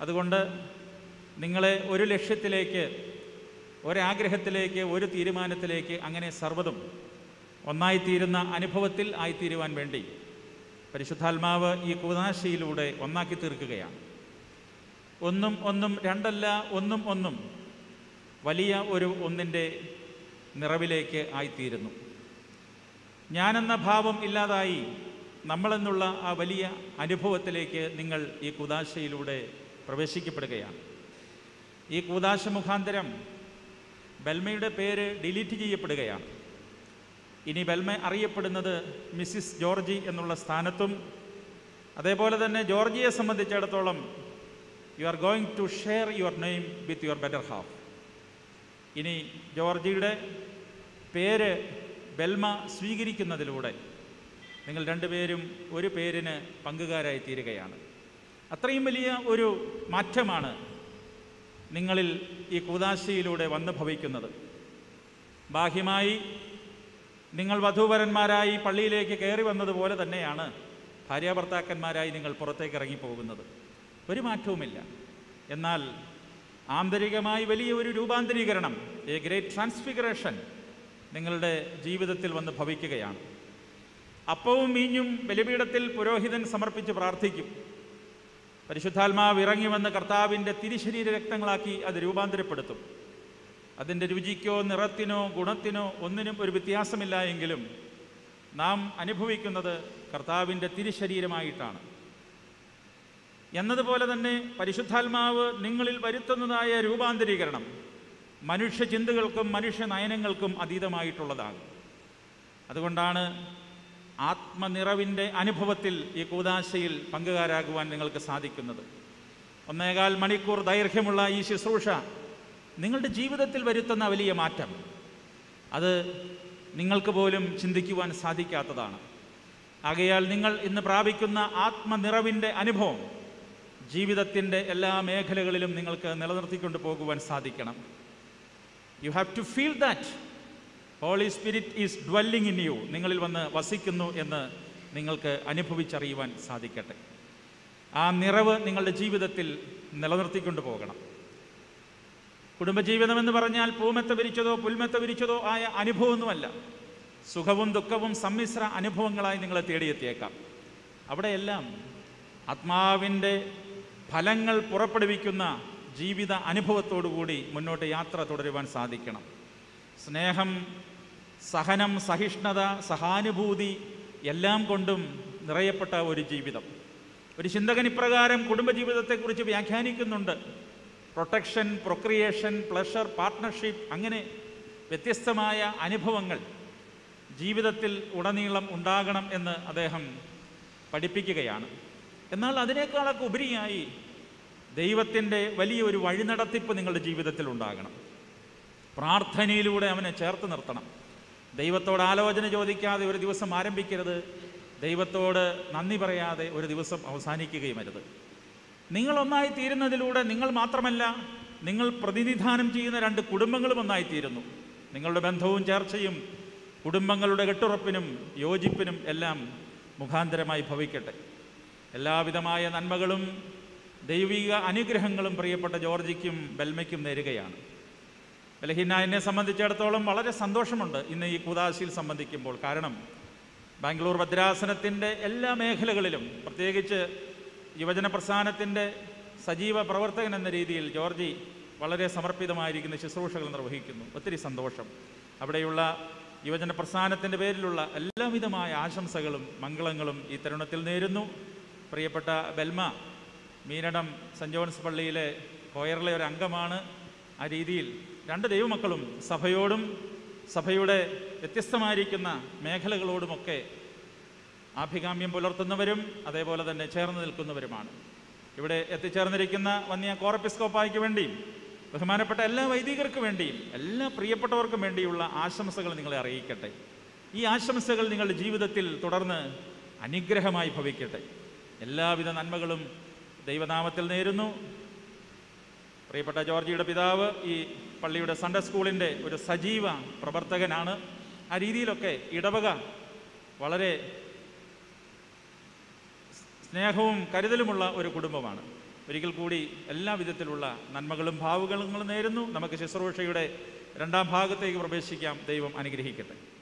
അതുകൊണ്ട് നിങ്ങളെ ഒരു ലക്ഷ്യത്തിലേക്ക് ഒരാഗ്രഹത്തിലേക്ക് ഒരു തീരുമാനത്തിലേക്ക് അങ്ങനെ സർവതും ഒന്നായിത്തീരുന്ന അനുഭവത്തിൽ ആയിത്തീരുവാൻ വേണ്ടി പരിശുദ്ധാത്മാവ് ഈ കൂതാശയിലൂടെ ഒന്നാക്കി തീർക്കുകയാണ്. ഒന്നും ഒന്നും രണ്ടല്ല ഒന്നും ഒന്നും വലിയ ഒരു ഒന്നിന്റെ നിറവിലേക്ക് ആയിത്തീരുന്നു. ഞാനെന്ന ഭാവം ഇല്ലാതായി നമ്മളെന്നുള്ള ആ വലിയ അനുഭവത്തിലേക്ക് നിങ്ങൾ ഈ കുദാശയിലൂടെ പ്രവേശിക്കപ്പെടുകയാണ്. ഈ കൂതാശ മുഖാന്തരം ബൽമയുടെ പേര് ഡിലീറ്റ് ചെയ്യപ്പെടുകയാണ്. ഇനി ബൽമ അറിയപ്പെടുന്നത് മിസ്സിസ് ജോർജി എന്നുള്ള സ്ഥാനത്തും അതേപോലെ തന്നെ ജോർജിയെ സംബന്ധിച്ചിടത്തോളം you are going to share your name with your better half ഇനി ജോർജിയുടെ പേര് ബെൽമ സ്വീകരിക്കുന്നതിലൂടെ നിങ്ങൾ രണ്ടുപേരും ഒരു പേരിന് പങ്കുകാരായി തീരുകയാണ്. അത്രയും വലിയ ഒരു മാറ്റമാണ് നിങ്ങളിൽ ഈ കൂതാശയിലൂടെ വന്നു ഭവിക്കുന്നത്. ബാഹ്യമായി നിങ്ങൾ വധൂവരന്മാരായി പള്ളിയിലേക്ക് കയറി വന്നതുപോലെ തന്നെയാണ് ഭാര്യാഭർത്താക്കന്മാരായി നിങ്ങൾ പുറത്തേക്ക് ഇറങ്ങിപ്പോകുന്നത്. ഒരു മാറ്റവുമില്ല. എന്നാൽ ആന്തരികമായി വലിയ ഒരു രൂപാന്തരീകരണം എ ഗ്രേറ്റ് ട്രാൻസ്ഫിഗറേഷൻ നിങ്ങളുടെ ജീവിതത്തിൽ വന്ന് ഭവിക്കുകയാണ്. അപ്പവും മീഞ്ഞും ബലിപീഠത്തിൽ പുരോഹിതൻ സമർപ്പിച്ച് പ്രാർത്ഥിക്കും. പരിശുദ്ധാത്മാവ് ഇറങ്ങി വന്ന് കർത്താവിന്റെ തിരിശരീര രക്തങ്ങളാക്കി അത് രൂപാന്തരപ്പെടുത്തും. അതിന്റെ രുചിക്കോ നിറത്തിനോ ഗുണത്തിനോ ഒന്നിനും ഒരു വ്യത്യാസമില്ല എങ്കിലും നാം അനുഭവിക്കുന്നത് കർത്താവിന്റെ തിരുശരീരമായിട്ടാണ്. എന്നതുപോലെ തന്നെ പരിശുദ്ധാത്മാവ് നിങ്ങളിൽ വരുത്തുന്നതായ രൂപാന്തരീകരണം മനുഷ്യ ചിന്തകൾക്കും മനുഷ്യ നയനങ്ങൾക്കും അതീതമായിട്ടുള്ളതാണ് അതുകൊണ്ടാണ് ആത്മനിറവിന്റെ അനുഭവത്തിൽ ഈ കൂതാശയിൽ പങ്കുകാരാകുവാൻ നിങ്ങൾക്ക് സാധിക്കുന്നത്. ഒന്നേകാൽ മണിക്കൂർ ദൈർഘ്യമുള്ള ഈ ശുശ്രൂഷ നിങ്ങളുടെ ജീവിതത്തിൽ വരുത്തുന്ന വലിയ മാറ്റം. അത് നിങ്ങൾക്ക് പോലും ചിന്തിക്കുവാൻ സാധിക്കാത്തതാണ്. ആകയാൽ നിങ്ങൾ ഇന്ന് പ്രാപിക്കുന്ന ആത്മനിറവിന്റെ അനുഭവം ജീവിതത്തിന്റെ എല്ലാ മേഖലകളിലും നിങ്ങൾക്ക് നിലനിർത്തിക്കൊണ്ട് പോകുവാൻ സാധിക്കണം. You have to feel that Holy Spirit is dwelling in you നിങ്ങളിൽ വന്ന് വസിക്കുന്നു എന്ന് നിങ്ങൾക്ക് അനുഭവിച്ചറിയുവാൻ സാധിക്കട്ടെ. ആ നിറവ് നിങ്ങളുടെ ജീവിതത്തിൽ നിലനിർത്തിക്കൊണ്ട് പോകണം. കുടുംബജീവിതം എന്ന് പറഞ്ഞാൽ പൂമെത്ത വിരിച്ചതോ പുൽമെത്ത വിരിച്ചതോ ആയ അനുഭവമൊന്നുമല്ല. സുഖവും ദുഃഖവും സമ്മിശ്ര അനുഭവങ്ങളായി നിങ്ങളെ തേടിയെത്തിയേക്കാം. അവിടെയെല്ലാം ആത്മാവിന്റെ ഫലങ്ങൾ പുറപ്പെടുവിക്കുന്ന ജീവിത അനുഭവത്തോടുകൂടി മുന്നോട്ട് യാത്ര തുടരുവാൻ സാധിക്കണം. സ്നേഹം സഹനം സഹിഷ്ണുത സഹാനുഭൂതി എല്ലാം കൊണ്ടും നിറയപ്പെട്ട ഒരു ജീവിതം. ഒരു ചിന്തകൻ ഇപ്രകാരം കുടുംബജീവിതത്തെക്കുറിച്ച് വ്യാഖ്യാനിക്കുന്നുണ്ട്. പ്രൊട്ടക്ഷൻ പ്രൊക്രിയേഷൻ പ്ലഷർ പാർട്ട്ണർഷിപ്പ് അങ്ങനെ വ്യത്യസ്തമായ അനുഭവങ്ങൾ ജീവിതത്തിൽ ഉടനീളം ഉണ്ടാകണം എന്ന് അദ്ദേഹം പഠിപ്പിക്കുകയാണ്. എന്നാൽ അതിനേക്കാളൊക്കെ ഉപരിയായി ദൈവത്തിന്റെ വലിയൊരു വഴിനടത്തിപ്പ് നിങ്ങളുടെ ജീവിതത്തിൽ ഉണ്ടാകണം. പ്രാർത്ഥനയിലൂടെ അവനെ ചേർത്ത് നിർത്തണം. ദൈവത്തോട് ആലോചന ചോദിക്കാതെ ഒരു ദിവസം ആരംഭിക്കരുത്. ദൈവത്തോട് നന്ദി പറയാതെ ഒരു ദിവസം അവസാനിക്കുകയും അരുത്. നിങ്ങൾ ഒന്നായി തീരുന്നതിലൂടെ നിങ്ങൾ മാത്രമല്ല നിങ്ങൾ പ്രതിനിധാനം ചെയ്യുന്ന രണ്ട് കുടുംബങ്ങളും ഒന്നായി തീരുന്നു. നിങ്ങളുടെ ബന്ധവും ചേർച്ചയും കുടുംബങ്ങളുടെ കെട്ടുറപ്പിനും യോജിപ്പിനും എല്ലാം മുഖാന്തരമായി ഭവിക്കട്ടെ. എല്ലാവിധമായ നന്മകളും ദൈവിക അനുഗ്രഹങ്ങളും പ്രിയപ്പെട്ട ജോർജിക്കും ബെൽമയ്ക്കും നേരുകയാണ്. ബലഹീന എന്നെ സംബന്ധിച്ചിടത്തോളം വളരെ സന്തോഷമുണ്ട് ഇന്ന് ഈ കൂതാശിയിൽ സംബന്ധിക്കുമ്പോൾ. കാരണം ബാംഗ്ലൂർ ഭദ്രാസനത്തിന്റെ എല്ലാ മേഖലകളിലും പ്രത്യേകിച്ച് യുവജന പ്രസ്ഥാനത്തിന്റെ സജീവ പ്രവർത്തകൻ എന്ന രീതിയിൽ ജോർജി വളരെ സമർപ്പിതമായിരിക്കുന്ന ശുശ്രൂഷകൾ നിർവഹിക്കുന്നു. ഒത്തിരി സന്തോഷം. അവിടെയുള്ള യുവജന പ്രസ്ഥാനത്തിന്റെ പേരിലുള്ള എല്ലാവിധമായ ആശംസകളും മംഗളങ്ങളും ഈ തരുണത്തിൽ നേരുന്നു. പ്രിയപ്പെട്ട ബെൽമ മീനടം സെന്റ് ജോൺസ് പള്ളിയിലെ കോയറിലെ ഒരു അംഗമാണ്. ആ രീതിയിൽ രണ്ട് ദൈവമക്കളും സഭയോടും സഭയുടെ വ്യത്യസ്തമായിരിക്കുന്ന മേഖലകളോടുമൊക്കെ ആഭികാമ്യം പുലർത്തുന്നവരും അതേപോലെ തന്നെ ചേർന്ന് നിൽക്കുന്നവരുമാണ്. ഇവിടെ എത്തിച്ചേർന്നിരിക്കുന്ന വന്നിയ കോറപ്പിസ്കോപ്പായ്ക്ക് വേണ്ടിയും ബഹുമാനപ്പെട്ട എല്ലാ വൈദികർക്ക് വേണ്ടിയും എല്ലാ പ്രിയപ്പെട്ടവർക്കും വേണ്ടിയുള്ള ആശംസകൾ നിങ്ങളെ അറിയിക്കട്ടെ. ഈ ആശംസകൾ നിങ്ങളുടെ ജീവിതത്തിൽ തുടർന്ന് അനുഗ്രഹമായി ഭവിക്കട്ടെ. എല്ലാവിധ നന്മകളും ദൈവനാമത്തിൽ നേരുന്നു. പ്രിയപ്പെട്ട ജോർജിയുടെ പിതാവ് ഈ പള്ളിയുടെ സൺഡേ സ്കൂളിന്റെ ഒരു സജീവ പ്രവർത്തകനാണ്. ആ രീതിയിലൊക്കെ ഇടവക വളരെ സ്നേഹവും കരുതലുമുള്ള ഒരു കുടുംബമാണ്. ഒരിക്കൽ കൂടി എല്ലാ വിധത്തിലുള്ള നന്മകളും ഭാവുകളും നേരുന്നു. നമുക്ക് ശുശ്രൂഷയുടെ രണ്ടാം ഭാഗത്തേക്ക് പ്രവേശിക്കാം. ദൈവം അനുഗ്രഹിക്കട്ടെ.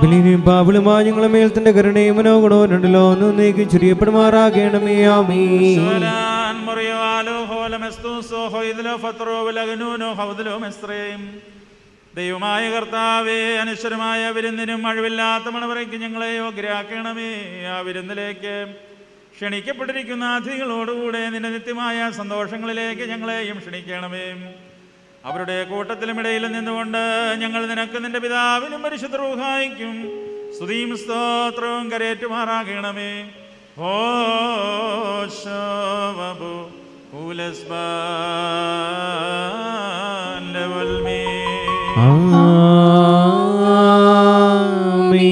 ബലിയും പാപിളുമായ ഞങ്ങളെ മേൽ തന്റെ കരുണയും മനോഗുണവും രണ്ടിലോ ഒന്നും നീക്കി ചുരിയപ്പെടുമാറാകണമേ ആമീ ദൈവമായ കർത്താവേ അനശ്വരമായ വിരുന്നിനും അഴിവില്ലാത്ത മണവറയ്ക്ക് ഞങ്ങളെ യോഗ്യരാക്കണമേ ആ വിരുന്നിലേക്ക് ക്ഷണിക്കപ്പെട്ടിരിക്കുന്ന അതിഥികളോടുകൂടെ നിന്റെ നിത്യമായ സന്തോഷങ്ങളിലേക്ക് ഞങ്ങളെയും ക്ഷണിക്കണമേ. അവരുടെ കൂട്ടത്തിലും ഇടയിലും നിന്നുകൊണ്ട് ഞങ്ങൾ നിനക്ക് നിന്റെ പിതാവിനും പരിശുദ്ധ റൂഹായിക്കും സ്തുതിയും സ്തോത്രവും ഉലസ്ബാൻഡവൽമേ ആമീ.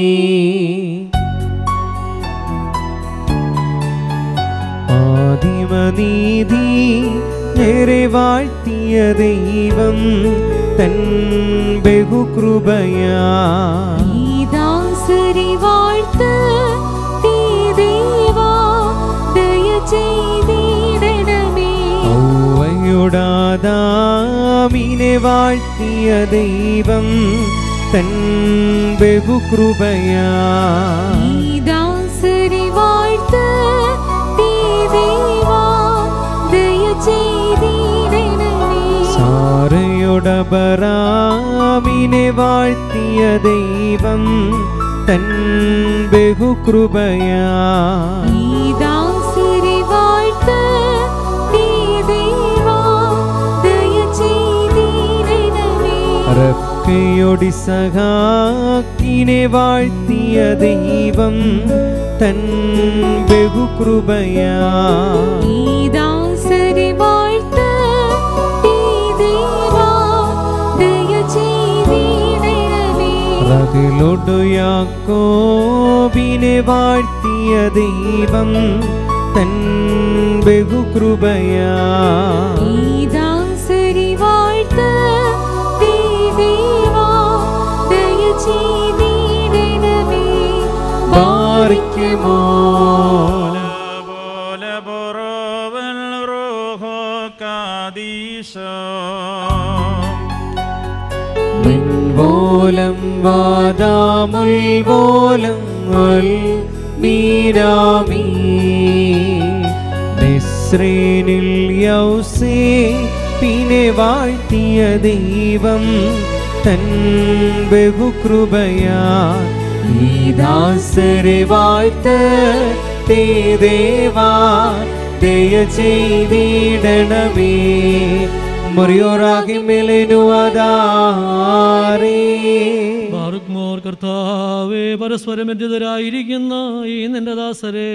ആദിമനീതി നേരെ വാഴ്ത്തിയ ദൈവം തൻ ബഹുകൃപയാ ദാസരി വാഴ്ത്ത് തീ ദേവാ ദയ ചെയ്തിടണമേ ഔവയോടാദാമിനെ വാഴ്ത്തിയ ദൈവം തൻ ബഹുകൃപയാ ദാസരി വാഴ്ത്ത് തീ ദേവാ സാറയോടബറാമിനെ വാഴ്ത്തിയ ദൈവം തൻ ബഹുകൃപയാ. ദാസരി സഹാക്കിനെ വാഴ്ത്തിയ ദൈവം തൻ ബഹുകൃപയാ. ചെയ്തിടണമേ റകിലൊടു യാക്കോബിനെ വാഴ്ത്തിയ ദൈവം തൻ ബഹുകൃപയാ ദാസരി വാഴ്ത്ത് മിൻവോലം വാദാമുൽവോലം മീരാമീ മിശ്രീനിൽ യൗസേ പിന്നെ വാഴ്ത്തിയ ദൈവം തൻ ബഹുകൃപയാ. ഈ ദാസരെ വാഴ്ത്ത തേ ദേവാ ദയ ചെയ്തിടണമേ. മുറിയോറാകി മെലിനു അതാരേ ബാറുക്മോർ കർത്താവേ പരസ്പരം ഈ നിന്റെ ദാസരെ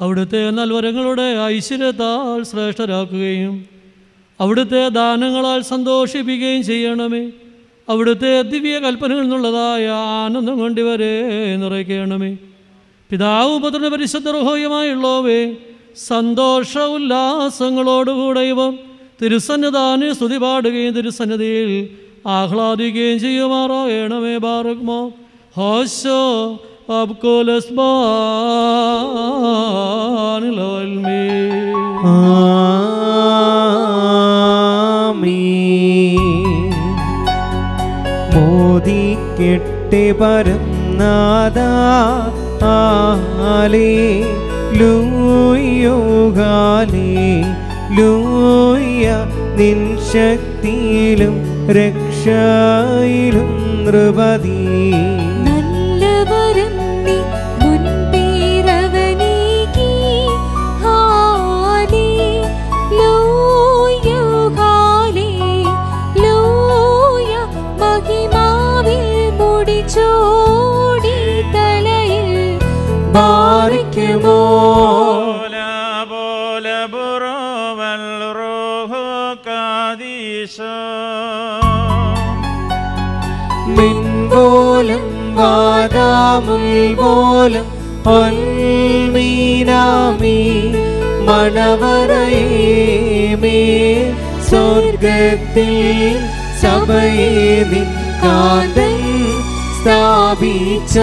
അവിടുത്തെ നൽവരങ്ങളുടെ ഐശ്വര്യത്താൽ ശ്രേഷ്ഠരാക്കുകയും അവിടുത്തെ ദാനങ്ങളാൽ സന്തോഷിപ്പിക്കുകയും ചെയ്യണമേ. അവിടുത്തെ ദിവ്യ കൽപ്പനകളിൽ നിന്നുള്ളതായ ആനന്ദം കൊണ്ടിവരെ നിറയ്ക്കണമേ. പിതാവ് പുത്രന് പരിശുദ്ധ റഹോയമായുള്ളവേ സന്തോഷ ഉല്ലാസങ്ങളോടുകൂടെ ഇവർ തിരുസന്നിധാന സ്തുതി പാടുകയും തിരുസന്നിധിയിൽ ആഹ്ലാദിക്കുകയും ചെയ്യുമാറാകണമേ ബാറുക്മോ ഹോശോ അബ്കുലസ്ബാനിലോൽമേ കെട്ടി മോദിക്കെട്ടെ പരന്നാദ. ആലേ ലൂയോ ഗാലേ ലൂയ രക്ഷായിലും ശക്തി രക്ഷയിലും നൃപതി പോലും പൊൽമീനാമീ മണവറയേമേ സ്വർഗത്തിൽ സഭയെ നിക്കാതൻ സ്ഥാപിച്ച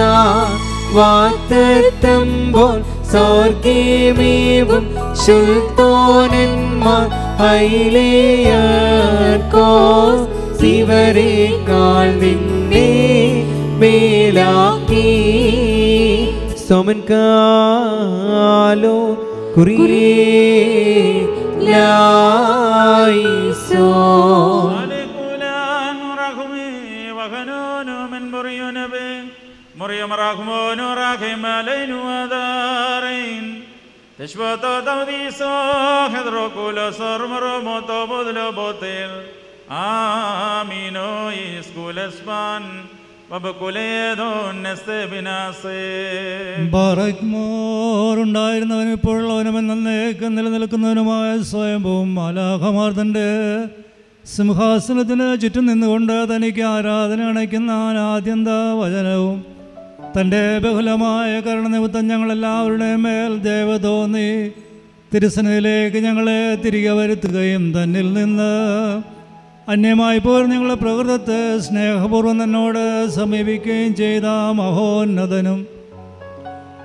വാത്തത്തം പോൽ സ്വർഗേമേവും ശുൽത്തോനന്മാർ ഹൈലേയർക്കോസ് ശിവരേക്കാൾ നിന്നെ മേലാക്കി سومن كالو كري لايسو مريم رحمون رحم علينا وذارين تشبطا تودي خدرو كل صر مرمو تبدل بطل آمينو يسكول إسبان. وبكوليدون نستبناسي ഉണ്ടായിരുന്നവനും ഇപ്പോഴുള്ളവനും എന്നേക്കും നിലനിൽക്കുന്നവനുമായ സ്വയംഭവും മാലാഖമാർ തൻ്റെ സിംഹാസനത്തിന് ചുറ്റും നിന്നുകൊണ്ട് തനിക്ക് ആരാധന അണയ്ക്കുന്ന ആദ്യന്ത വചനവും തൻ്റെ ബഹുലമായ കരുണനിമിത്തം ഞങ്ങളെല്ലാവരുടെയും മേൽ ദേവ തോന്നി തിരുസനയിലേക്ക് ഞങ്ങളെ തിരികെ വരുത്തുകയും തന്നിൽ നിന്ന് അന്യമായി പോലും ഞങ്ങളുടെ പ്രകൃതത്തെ സ്നേഹപൂർവം തന്നോട് സമീപിക്കുകയും ചെയ്ത മഹോന്നതനും.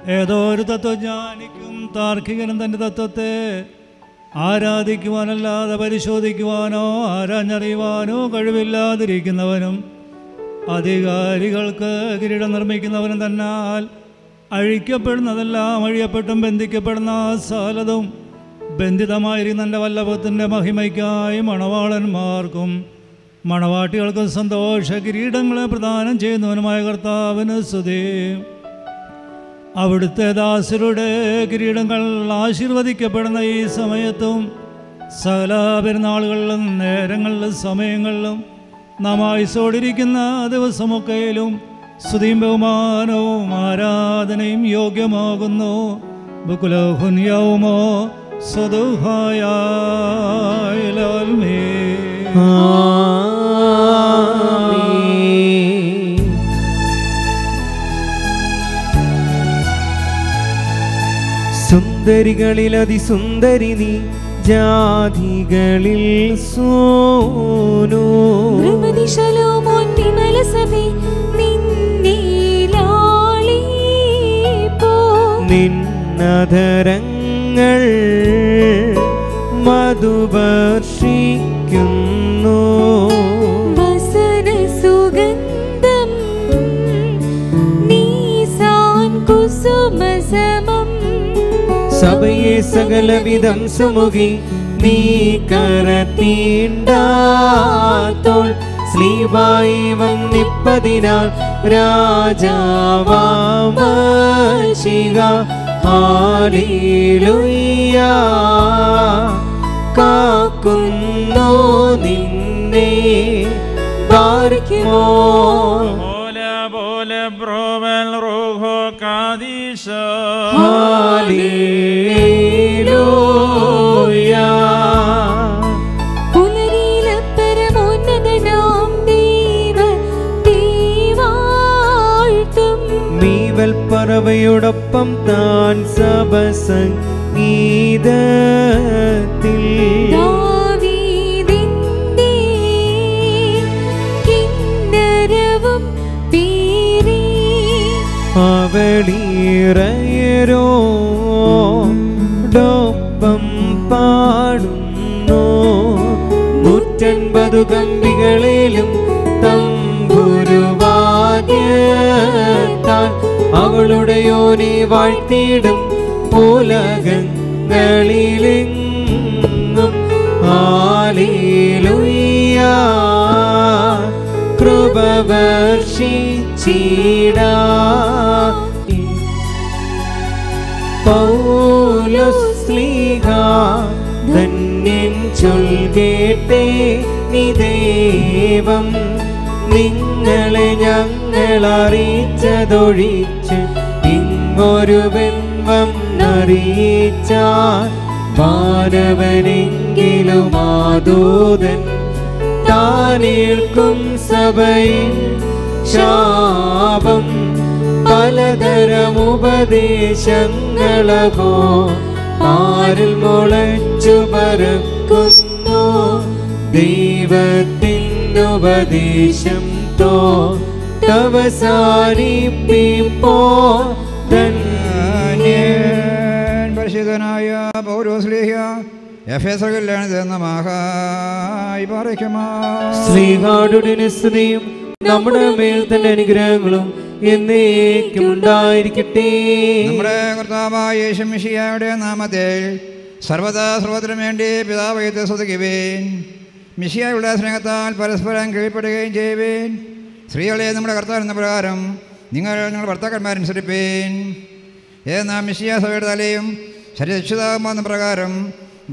ഏതോ ഒരു തത്വജ്ഞാനിക്കും താർക്കികനും തന്റെ തത്വത്തെ ആരാധിക്കുവാനല്ലാതെ പരിശോധിക്കുവാനോ ആരാഞ്ഞറിയുവാനോ കഴിവില്ലാതിരിക്കുന്നവനും അധികാരികൾക്ക് കിരീടം നിർമ്മിക്കുന്നവനും തന്നാൽ അഴിക്കപ്പെടുന്നതെല്ലാം അഴിയപ്പെട്ടും ബന്ധിക്കപ്പെടുന്ന സകലതും ബന്ധിതമായിരിക്കുന്ന എന്റെ വല്ലഭത്തിന്റെ മഹിമയ്ക്കായി മണവാളന്മാർക്കും മണവാട്ടികൾക്കും സന്തോഷ കിരീടങ്ങളെ പ്രദാനം ചെയ്യുന്നവനുമായ കർത്താവിന് സ്തുതി. അവിടുത്തെ ദാസരുടെ കിരീടങ്ങൾ ആശീർവദിക്കപ്പെടുന്ന ഈ സമയത്തും സകല പെരുന്നാളുകളിലും നേരങ്ങളിലും സമയങ്ങളിലും നാം ആയുസോടിരിക്കുന്ന ദിവസമൊക്കെയിലും സ്തുതിയും ബഹുമാനവും ആരാധനയും യോഗ്യമാകുന്നു. ബുക്കുലഹുന്യവുമോ ആമീൻ. സുന്ദരികളിൽ അതിസുന്ദരി നീ ജാതികളിൽ സോനോ. നിന്നധരങ്ങൾ സുഗന്ധം സഭയെ സകലവിധം സുമുഖി നീ കരത്തീണ്ടാത്തോൾ ശ്രീവായി വന്നിപ്പതിനാൽ രാജാവാമശിക ഹാലിലുയ്യ. കാക്കുന്നോ നിന്നെ? ബാർക്കുമോ ബ്രോവൽ റോഹോ കാദീശ. ഹാലേ പറവയോടൊപ്പം താൻ സഭ സംഗീതത്തിൽ അവളീറയരോ ഡൊപ്പം പാടുന്നു. നൂറ്റൻപതു കമ്പികളിലും അവളുടെ യോനി വാഴ്ത്തിയിടും ഉലകങ്ങളിലെങ്ങും കൃപവർഷി വർഷിച്ചിടാ. പൗലോസ്ലീഹ ധന്യൻ ചൊൽകേട്ടേ നിദേവം നിങ്ങളെ ഞങ്ങൾ അറിയിച്ചതൊഴിച്ച് ഇങ്ങൊരു ബിംബം അറിയിച്ചാൽ മാനവനെങ്കിലും ആദൂതൻ താനേൽക്കും സഭയിൽ ശാപം. പലതരം ഉപദേശങ്ങളകോ ആരിൽ മുളച്ചു പരക്കുന്നു? ദൈവത്തിനുപദേശം തോ ധന്യൻ. പരിശുദ്ധനായ പൗരോസ്ലേഹ എഫേസകളിലാണ് മഹായി പറയുമോ ശ്രീകാടുടിന് സ്തുതിയും നമ്മുടെ മേൽ തന്റെ അനുഗ്രഹങ്ങളും എന്നേക്കും ഉണ്ടായിരിക്കട്ടെ. നമ്മുടെ കർത്താവായ യേശുമിഷിയായുടെ നാമത്തിൽ സർവദാ സർവത്തിനും വേണ്ടി പിതാവയത്തെ സ്തുതിക്കുവേൻ. മിഷിയായുടെ സ്നേഹത്താൽ പരസ്പരം കീഴ്പ്പെടുകയും ചെയ്യുവേൻ. സ്ത്രീകളെ നമ്മുടെ കർത്താവ് എന്ന പ്രകാരം നിങ്ങൾ നിങ്ങളുടെ ഭർത്താക്കന്മാരനുസരിപ്പേൻ ഏതെന്നാ മിഷിയ സഭയുടെ തലയും ശരീരക്ഷിതാകുമെന്ന പ്രകാരം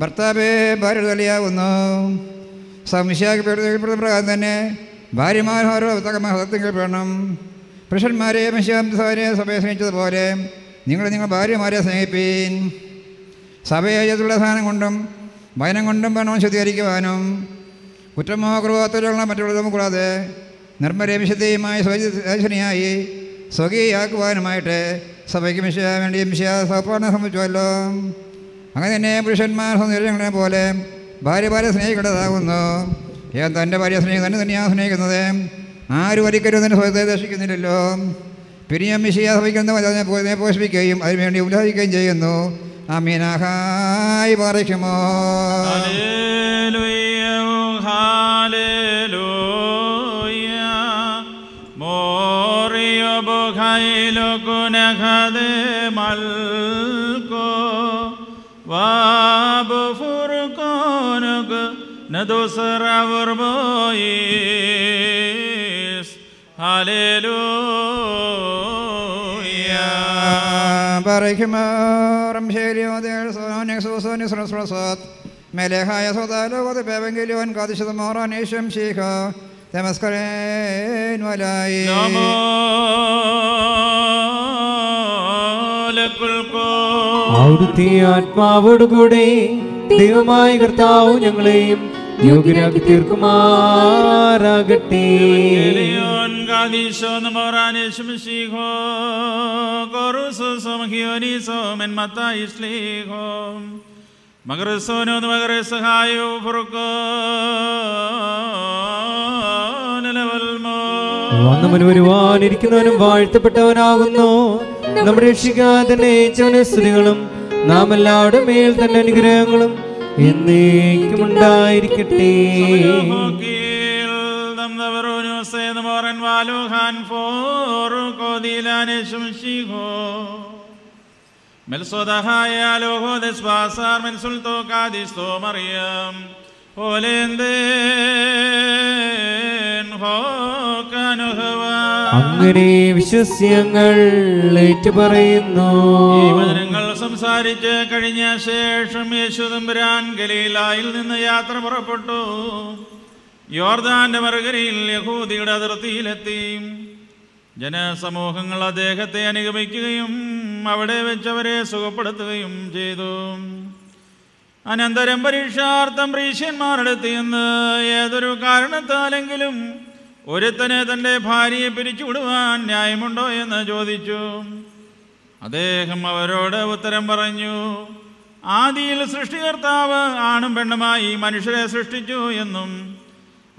ഭർത്താവെ ഭാര്യയുടെ തലയാകുന്നു. മിഷിയാക്ക് പ്രകാരം തന്നെ ഭാര്യമാർ ഓരോ ഭർത്താക്കന്മാർ ഹൃദയത്തിൽ കീഴ്പ്പെടണം പുരുഷന്മാരെ മിശിഹാരെ സഭയെ സ്നേഹിച്ചതുപോലെ നിങ്ങൾ നിങ്ങൾ ഭാര്യമാരെ സ്നേഹിപ്പീൻ. സഭയെ ചെയ്തുള്ള സ്ഥാനം കൊണ്ടും ഭയനം കൊണ്ടും വേണം ശുദ്ധീകരിക്കുവാനും കുറ്റമോ ക്രൂവത്തിലുള്ള മറ്റുള്ളതും കൂടാതെ നിർമ്മല വിശുദ്ധിയുമായി സ്വജനായി സ്വകീയാക്കുവാനുമായിട്ട് സഭയ്ക്ക് മിശ വേണ്ടി മിശ സഹപ്പാടിനെ സംബന്ധിച്ചുവല്ലോ അങ്ങനെ തന്നെ പുരുഷന്മാർ സൗന്ദര്യങ്ങളെ പോലെ ഭാര്യ ഭാര്യ സ്നേഹിക്കേണ്ടതാകുന്നു. ഏൻ തന്റെ ഭാര്യ സ്നേഹിക്കും തന്നെ തന്നെയാണ് സ്നേഹിക്കുന്നത്. ആരും ഒരിക്കലും തന്നെ സ്വയത്തെ ദർശിക്കുന്നില്ലല്ലോ പിന്നെയും മിശിയ സഭയ്ക്കുന്ന അതിനെ പോഷിപ്പിക്കുകയും അതിനുവേണ്ടി ഉല്ലാസിക്കുകയും ചെയ്യുന്നു. അമീനാഹായി മീനാഹായി ഹല്ലേലൂയ, को नखदे मलको वाब फुर कोनुग न दूसरा वर्बोइस हालेलुया बरेखिमा रम्शेरियो देर सोने सोसो निश्रस्रसत मेले हाय सोता लोग ते पैंगलियों इन कादिश तमारा निश्चम शिखा തമസ്കരേൻവലായി ആത്മാവോടുകൂടെ ദൈവമായ കർത്താവ് ഞങ്ങളെയും യോഗ്യരാക്കി തീർക്കുമാരാകട്ടെ magresono magresahayo furko നെലവൽമോ. വന്നവൻ വരുവാനിരിക്കുന്നവനും വാഴ്ത്തപ്പെട്ടവനാകുന്നു. നമ്മുടെ രക്ഷിക്കാതന്നെ സ്ത്രീകളും നാം എല്ലാവരുടെ മേൽ തന്നെ അനുഗ്രഹങ്ങളും എന്നേക്കും ഉണ്ടായിരിക്കട്ടെ. Samayokil dam davaronu se namoran അങ്ങനെ വിശ്വസ്യങ്ങൾ ഏറ്റുപറയുന്നു. ഞങ്ങൾ സംസാരിച്ച് കഴിഞ്ഞ ശേഷം യേശുദമ്പുരാൻ ഗലീലായിൽ നിന്ന് യാത്ര പുറപ്പെട്ടു. യോർദാന്റെ മറുകരയിൽ യഹൂദിയുടെ അതിർത്തിയിലെത്തി. ജനസമൂഹങ്ങൾ അദ്ദേഹത്തെ അനുഗമിക്കുകയും അവിടെ വെച്ചവരെ സുഖപ്പെടുത്തുകയും ചെയ്തു. അനന്തരം പരീക്ഷാർത്ഥം പ്രീഷ്യന്മാരെടുത്ത് എന്ന് ഏതൊരു കാരണത്താലെങ്കിലും ഒരുത്തനെ തന്റെ ഭാര്യയെ പിരിച്ചുവിടുവാൻ ന്യായമുണ്ടോ എന്ന് ചോദിച്ചു. അദ്ദേഹം അവരോട് ഉത്തരം പറഞ്ഞു ആദിയിൽ സൃഷ്ടികർത്താവ് ആണും പെണ്ണുമായി മനുഷ്യരെ സൃഷ്ടിച്ചു എന്നും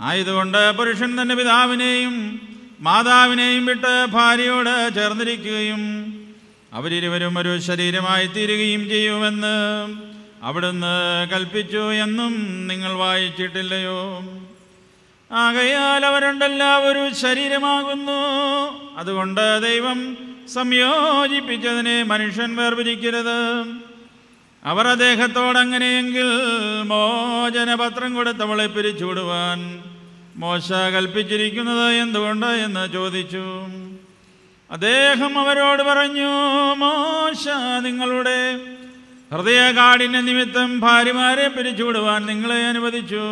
ആയതുകൊണ്ട് പുരുഷൻ തന്റെ പിതാവിനെയും മാതാവിനെയും വിട്ട് ഭാര്യയോട് ചേർന്നിരിക്കുകയും അവരിരുവരും ഒരു ശരീരമായി തീരുകയും ചെയ്യുമെന്ന് അവിടുന്ന് കൽപ്പിച്ചു എന്നും നിങ്ങൾ വായിച്ചിട്ടില്ലയോ? ആകയാൽ അവരുണ്ടെല്ലാം ഒരു ശരീരമാകുന്നു? അതുകൊണ്ട് ദൈവം സംയോജിപ്പിച്ചതിനെ മനുഷ്യൻ വേർപിരിക്കരുത്. അവർ അദ്ദേഹത്തോടങ്ങനെയെങ്കിൽ മോചനപത്രം കൊടുത്തവളെ പിരിച്ചുവിടുവാൻ മോശ കൽപ്പിച്ചിരിക്കുന്നത് എന്തുകൊണ്ട് എന്ന് ചോദിച്ചു. അദ്ദേഹം അവരോട് പറഞ്ഞു മോശ നിങ്ങളുടെ ഹൃദയകാഠിന്യ നിമിത്തം ഭാര്യമാരെ പിരിച്ചുവിടുവാൻ നിങ്ങളെ അനുവദിച്ചു.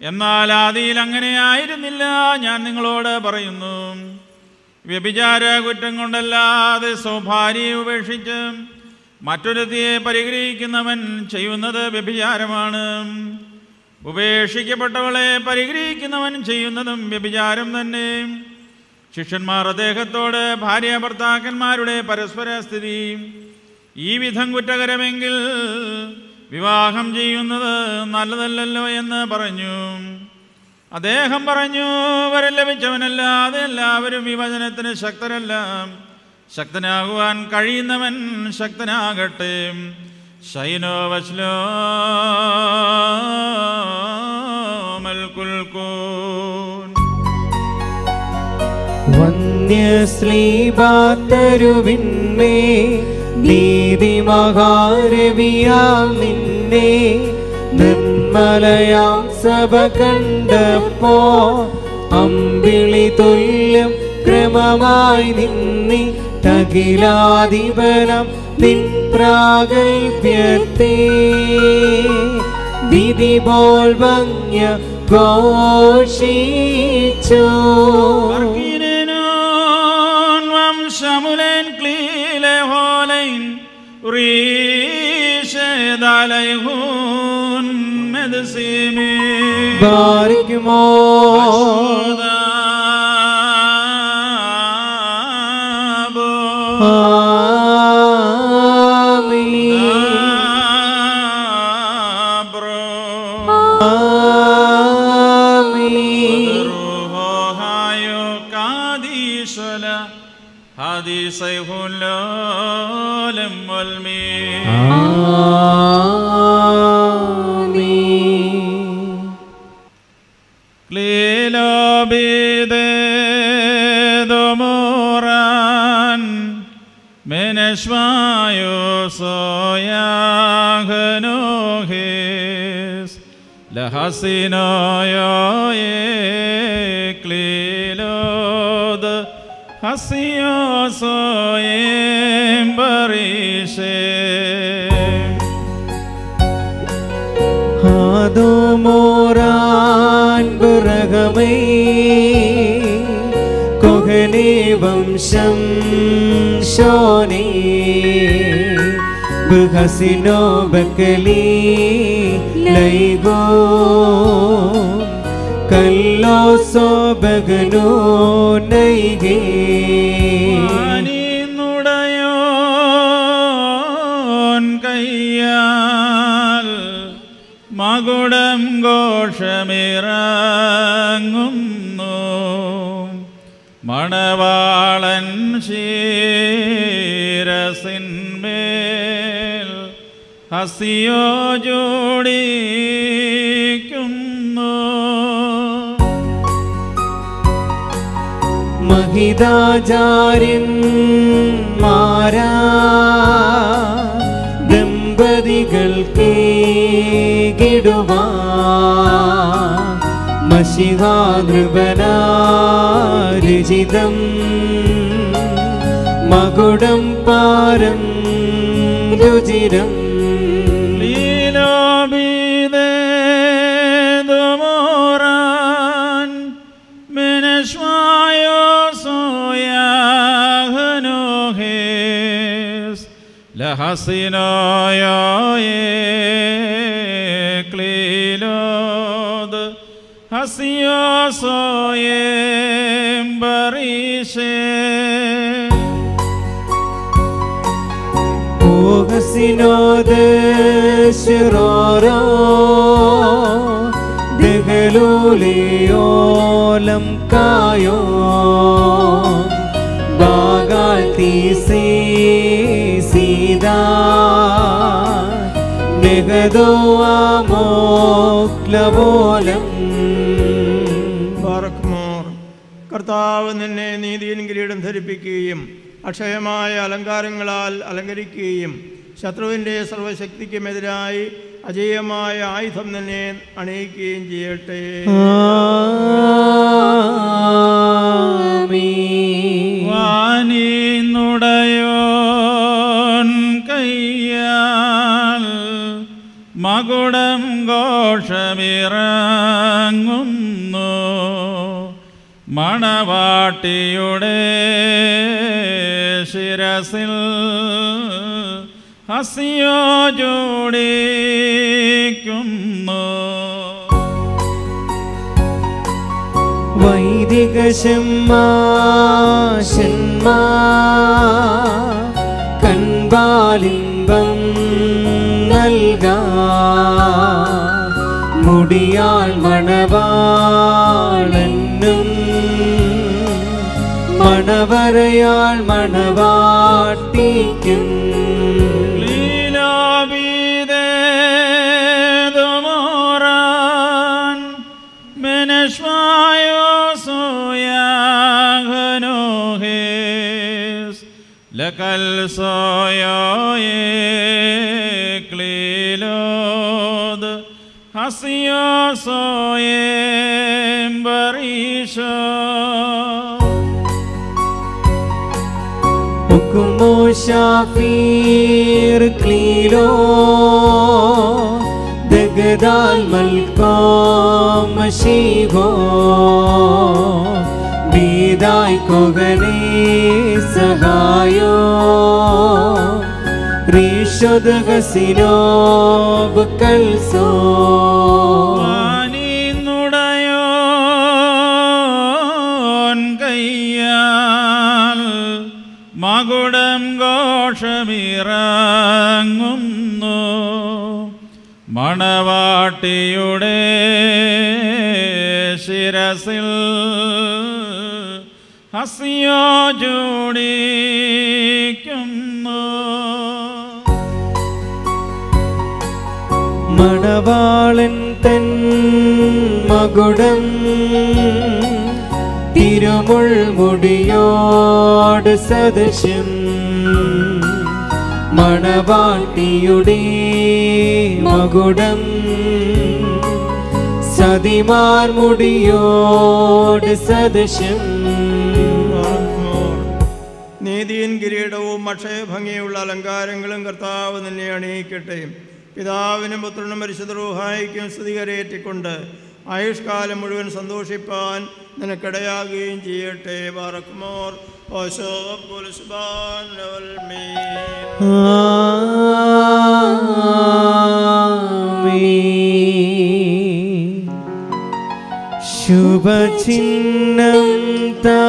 എന്നാൽ ആദിയിൽ അങ്ങനെ ആയിരുന്നില്ല ഞാൻ നിങ്ങളോട് പറയുന്നു. വ്യഭിചാര കുറ്റം കൊണ്ടല്ലാതെ സ്വഭാര്യയെ ഉപേക്ഷിച്ച് മറ്റൊരുത്തിയെ പരിഗ്രഹിക്കുന്നവൻ ചെയ്യുന്നത് വ്യഭിചാരമാണ്. ഉപേക്ഷിക്കപ്പെട്ടവളെ പരിഗ്രഹിക്കുന്നവൻ ചെയ്യുന്നതും വ്യഭിചാരം തന്നെ. ശിഷ്യന്മാർ അദ്ദേഹത്തോട് ഭാര്യ ഭർത്താക്കന്മാരുടെ പരസ്പര സ്ഥിതി ഈ വിധം കുറ്റകരമെങ്കിൽ വിവാഹം ചെയ്യുന്നത് നല്ലതല്ലല്ലോ എന്ന് പറഞ്ഞു. അദ്ദേഹം പറഞ്ഞു വരം ലഭിച്ചവനല്ലാതെ എല്ലാവരും വിഭജനത്തിന് ശക്തരല്ല. ശക്തനാകുവാൻ കഴിയുന്നവൻ ശക്തനാകട്ടെ. ശൈനോ വശ്ലോ മൽക്കുൽക്കൂൻ വന്യശ്രീപാത്തരുവിന്മേ നീതിമഹാരവിയാം നിന്നെ നിർമ്മലയാം സഭ കണ്ടപ്പോ അമ്പിളി തുല്യം ക്രമമായി നിന്നി തകിലാധിപനം നിൻ പ്രാഗൽഭ്യത്തെ വിധി പോൽ ഭംഗ്യ ഘോഷിച്ചു Rishe dalaihun medsimi ബാരിക്കുമോ bide domuran meneshvayo soyaghnohis lahasinoyo eklilod hasiyo soyim barishe domuran ബുറകമേ കുഹനേ വംശം ശോനേ ബഹസിനോ ബക്കലി ലൈഗോ കല്ലോസോ ബഗനോ നൈഗേ. മകുടം കയ്യാൽ ഘോഷമിറങ്ങുന്നു മണവാളൻ ശീരസിന്മേൽ ഹസിയോ ജോടിക്കുന്നു. മഹിതാചാര്യൻ മാരാ ദമ്പതികൾക്ക് കിടുവാ മഷിഹാനൃപനാരചിതം മകുടം പാരം രുചിരം Lahasinoyo eklilod ദഗലൂലിയോലം കായോ ബാഗാൽ തീസേ സീതാ നെഗദോ ആമോക്ലവോലം ബാറക്മോർ കർത്താവ് നിന്നെ നീതിയിൽ കിരീടം ധരിപ്പിക്കുകയും അക്ഷയമായ അലങ്കാരങ്ങളാൽ അലങ്കരിക്കുകയും ശത്രുവിന്റെ സർവശക്തിക്കുമെതിരായി അജേയമായ ആയുധം നിന്നെ അണിയിക്കുകയും ചെയ്യട്ടെ. വാനിന്നുടയോൻ കയ്യാൽ മകുടം ഘോഷമിറങ്ങുന്നു. മണവാട്ടിയുടെ ശിരസിൽ ഹസിയോ ജോടിക്കുന്നു വൈദിക ശമ്മാശന്മാ കൺപാലിമ്പം നൽകാ. മുടിയാൾ മണവാളനും മണവരയാൾ മണവാട്ടിക്കും ലീലാബീദേതുമോറാൻ മെനഷ്മായോ സോയാഹനോഹേസ് ലകൽ സോയോയേ मो शापि पीर् क्लीरो दगदाय मल्प शिवो दृदाय को गणे सगायो ഘോഷമിറങ്ങുന്നു മണവാട്ടിയുടെ ശിരസിൽ ഹസിയോ ജോടിക്കുന്നു മണവാളൻ തൻ മകുടം തിരുമുൾമുടിയോട് സദൃശം. മണവാട്ടിയുടെ മകുടം സതിമാർ മുടിയോട് സദൃശം. നീതിയും കിരീടവും അക്ഷയഭംഗിയുള്ള അലങ്കാരങ്ങളും കർത്താവ് നിന്നെ അണിയിക്കട്ടെ. പിതാവിനും പുത്രനും പരിശുദ്ധ റൂഹായിക്കും സ്തുതികരേറ്റിക്കൊണ്ട് ആയുഷ്കാലം മുഴുവൻ സന്തോഷിപ്പാൻ നിനക്കിടയാകുകയും ചെയ്യട്ടെ പുലുസ്ബാൻ ശുഭചിഹ്നം താ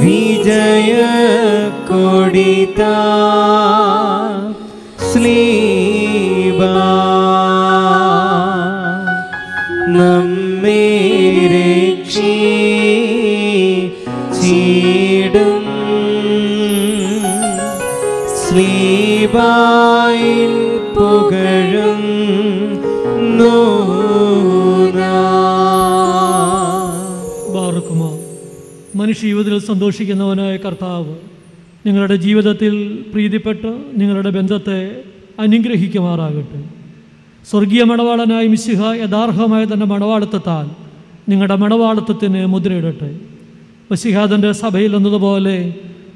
വിജയ കൊടിതാ സ്ലീബായിൽ പുകഴും ബാറുക്കുമോ മനുഷ്യ ജീവിതത്തിൽ സന്തോഷിക്കുന്നവനായ കർത്താവ് നിങ്ങളുടെ ജീവിതത്തിൽ പ്രീതിപ്പെട്ട് നിങ്ങളുടെ ബന്ധത്തെ അനുഗ്രഹിക്കുമാറാകട്ടെ. സ്വർഗീയ മണവാളനായ മിശിഹ യഥാർഹമായ തന്റെ മണവാളത്വത്താൽ നിങ്ങളുടെ മണവാളത്വത്തിന് മുദ്രയിടട്ടെ. മിശിഹാദന്റെ സഭയിൽ എന്നതുപോലെ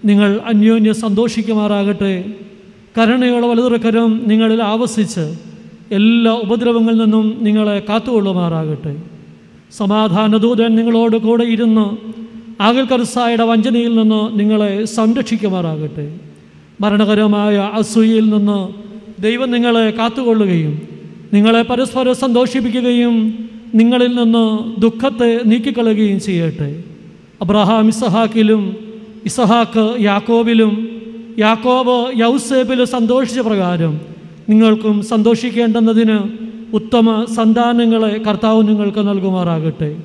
നിങ്ങൾ അന്യോന്യം സന്തോഷിക്കുമാറാകട്ടെ. കരുണയുള്ള വലുതുറക്കരം നിങ്ങളിൽ ആവസിച്ച് എല്ലാ ഉപദ്രവങ്ങളിൽ നിന്നും നിങ്ങളെ കാത്തുകൊള്ളുമാറാകട്ടെ. സമാധാനദൂതൻ നിങ്ങളോട് കൂടെ ഇരുന്ന് ആകൽക്കർസായുടെ വഞ്ചനയിൽ നിന്ന് നിങ്ങളെ സംരക്ഷിക്കുമാറാകട്ടെ. മരണകരമായ അസൂയയിൽ നിന്ന് ദൈവം നിങ്ങളെ കാത്തുകൊള്ളുകയും നിങ്ങളെ പരസ്പരം സന്തോഷിപ്പിക്കുകയും നിങ്ങളിൽ നിന്ന് ദുഃഖത്തെ നീക്കിക്കളയുകയും ചെയ്യട്ടെ. അബ്രഹാം ഇസഹാക്കിലും ഇസഹാക്ക് യാക്കോബിലും യാക്കോബ് യൗസേബിൽ സന്തോഷിച്ച പ്രകാരം നിങ്ങൾക്കും സന്തോഷിക്കേണ്ടുന്നതിന് ഉത്തമ സന്താനങ്ങളെ കർത്താവ് നിങ്ങൾക്ക് നൽകുമാറാകട്ടെ.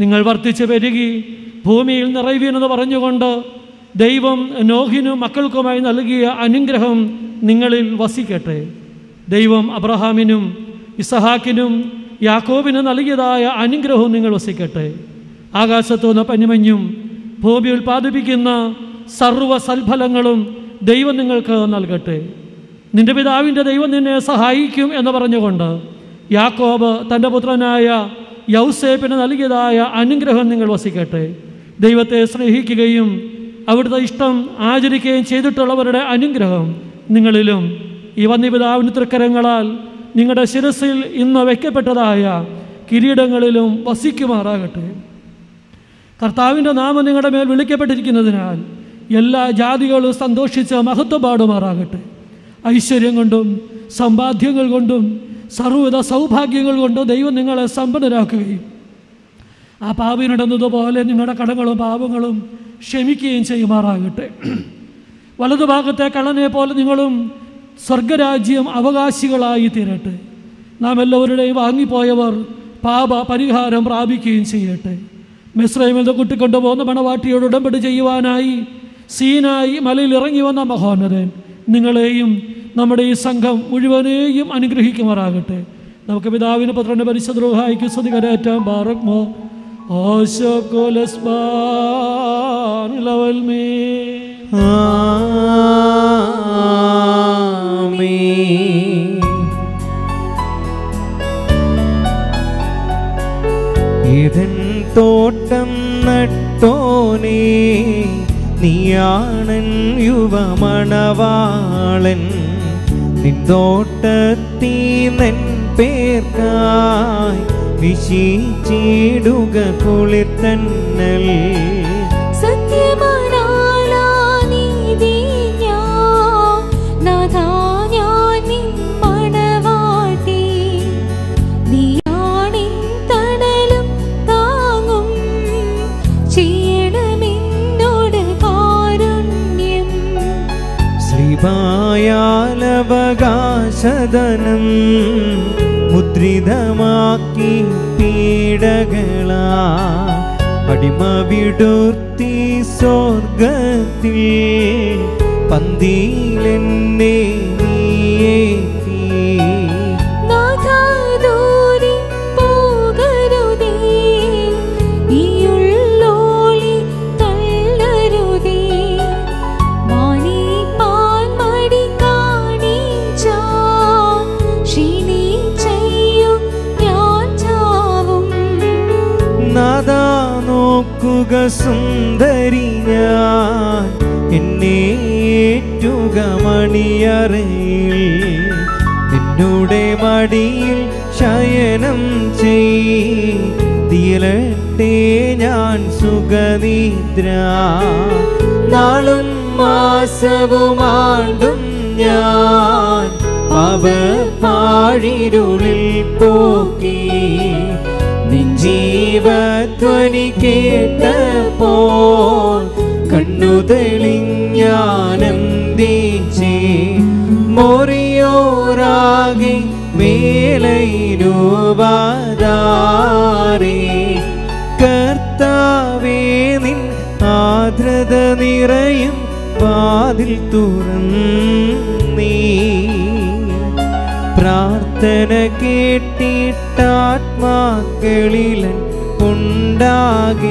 നിങ്ങൾ വർദ്ധിച്ച് പെരുകി ഭൂമിയിൽ നിറയുവീനെന്ന് പറഞ്ഞുകൊണ്ട് ദൈവം നോഹിനും മക്കൾക്കുമായി നൽകിയ അനുഗ്രഹം നിങ്ങളിൽ വസിക്കട്ടെ. ദൈവം അബ്രഹാമിനും ഇസഹാക്കിനും യാക്കോബിനും നൽകിയതായ അനുഗ്രഹവും നിങ്ങൾ വസിക്കട്ടെ. ആകാശത്തുനിന്ന് പനിമഞ്ഞും ഭൂമി ഉൽപ്പാദിപ്പിക്കുന്ന സർവ സൽഫലങ്ങളും ദൈവം നിങ്ങൾക്ക് നൽകട്ടെ. നിന്റെ പിതാവിന്റെ ദൈവം നിന്നെ സഹായിക്കും എന്ന് പറഞ്ഞുകൊണ്ട് യാക്കോബ് തന്റെ പുത്രനായ യൗസേപ്പിന് നൽകിയതായ അനുഗ്രഹം നിങ്ങൾ വസിക്കട്ടെ. ദൈവത്തെ സ്നേഹിക്കുകയും അവിടുത്തെ ഇഷ്ടം ആചരിക്കുകയും ചെയ്തിട്ടുള്ളവരുടെ അനുഗ്രഹം നിങ്ങളിലും ഈ വന്യപിതാവിന് തൃക്കരങ്ങളാൽ നിങ്ങളുടെ ശിരസിൽ ഇന്ന് വയ്ക്കപ്പെട്ടതായ കിരീടങ്ങളിലും വസിക്കുമാറാകട്ടെ. കർത്താവിന്റെ നാമം നിങ്ങളുടെ മേൽ വിളിക്കപ്പെട്ടിരിക്കുന്നതിനാൽ എല്ലാ ജാതികളും സന്തോഷിച്ച് മഹത്വപാടുമാറാകട്ടെ ഐശ്വര്യം കൊണ്ടും സമ്പാദ്യങ്ങൾ കൊണ്ടും സർവവിധ സൗഭാഗ്യങ്ങൾ കൊണ്ടും ദൈവം നിങ്ങളെ സമ്പന്നരാക്കുകയും ആ പാപിനിടുന്നതുപോലെ നിങ്ങളുടെ കടങ്ങളും പാപങ്ങളും ക്ഷമിക്കുകയും ചെയ്യുമാറാകട്ടെ. വലതുഭാഗത്തെ കള്ളനെ പോലെ നിങ്ങളും സ്വർഗരാജ്യം അവകാശികളായി തീരട്ടെ. നാം എല്ലാവരുടെയും വാങ്ങിപ്പോയവർ പാപ പരിഹാരം പ്രാപിക്കുകയും ചെയ്യട്ടെ. മിശ്രമെന്ന് നിന്ന് കൂട്ടിക്കൊണ്ടുപോകുന്ന മണവാട്ടിയോട് ഉടമ്പടി ചെയ്യുവാനായി സീനായി മലയിൽ ഇറങ്ങി വന്ന മഹോന്നതൻ നിങ്ങളെയും നമ്മുടെ ഈ സംഘം മുഴുവനെയും അനുഗ്രഹിക്കുമാറാകട്ടെ. നമുക്ക് പിതാവിന് പത്രന്റെ പരിശുദ്ധ റൂഹായിക്ക് സ്തുതി കരേറ്റാം. ബാറക്മോ ഓശോ കോലസ്ബാൻ ലവൽമേ ഇതൻ തോട്ടം നട്ടോനേ നീയാണൻ യുവമണവാളൻ. നിന്തോട്ടത്തീ നൻ പേർക്കായി വിശിച്ചിടുക കുളിർത്തന്നൽ. ശ്രീപായാലവകാശതനം മുദ്രിതമാക്കി പീഡകളാ. അടിമ വിടുർത്തി സ്വർഗത്തിൽ പന്തിയിലെന്നെ നോക്കുക സുന്ദരി ഞാൻ എന്നേറ്റുക മണിയറയിൽ. നിന്നുടെ മടിയിൽ ശയനം ചെയ്യലട്ടെ ഞാൻ സുഖനിദ്ര. നാളും മാസവുമാണ്ടും ഞാൻ അവ പാഴിരുളിൽ പോക്കി. ജീവധ്വനി കേട്ടപ്പോൾ കണ്ണു തെളിഞ്ഞാനന്ദിച്ചേ മോറിയോരാകെ മേലൈനുവാദാരേ കർത്താവേ നിൻ ആദ്രത നിറയും വാതിൽ തുറന്നീ. പ്രാർത്ഥന കേട്ടിട്ടാത്മാക്കളിലൻ ഉണ്ടാകേണം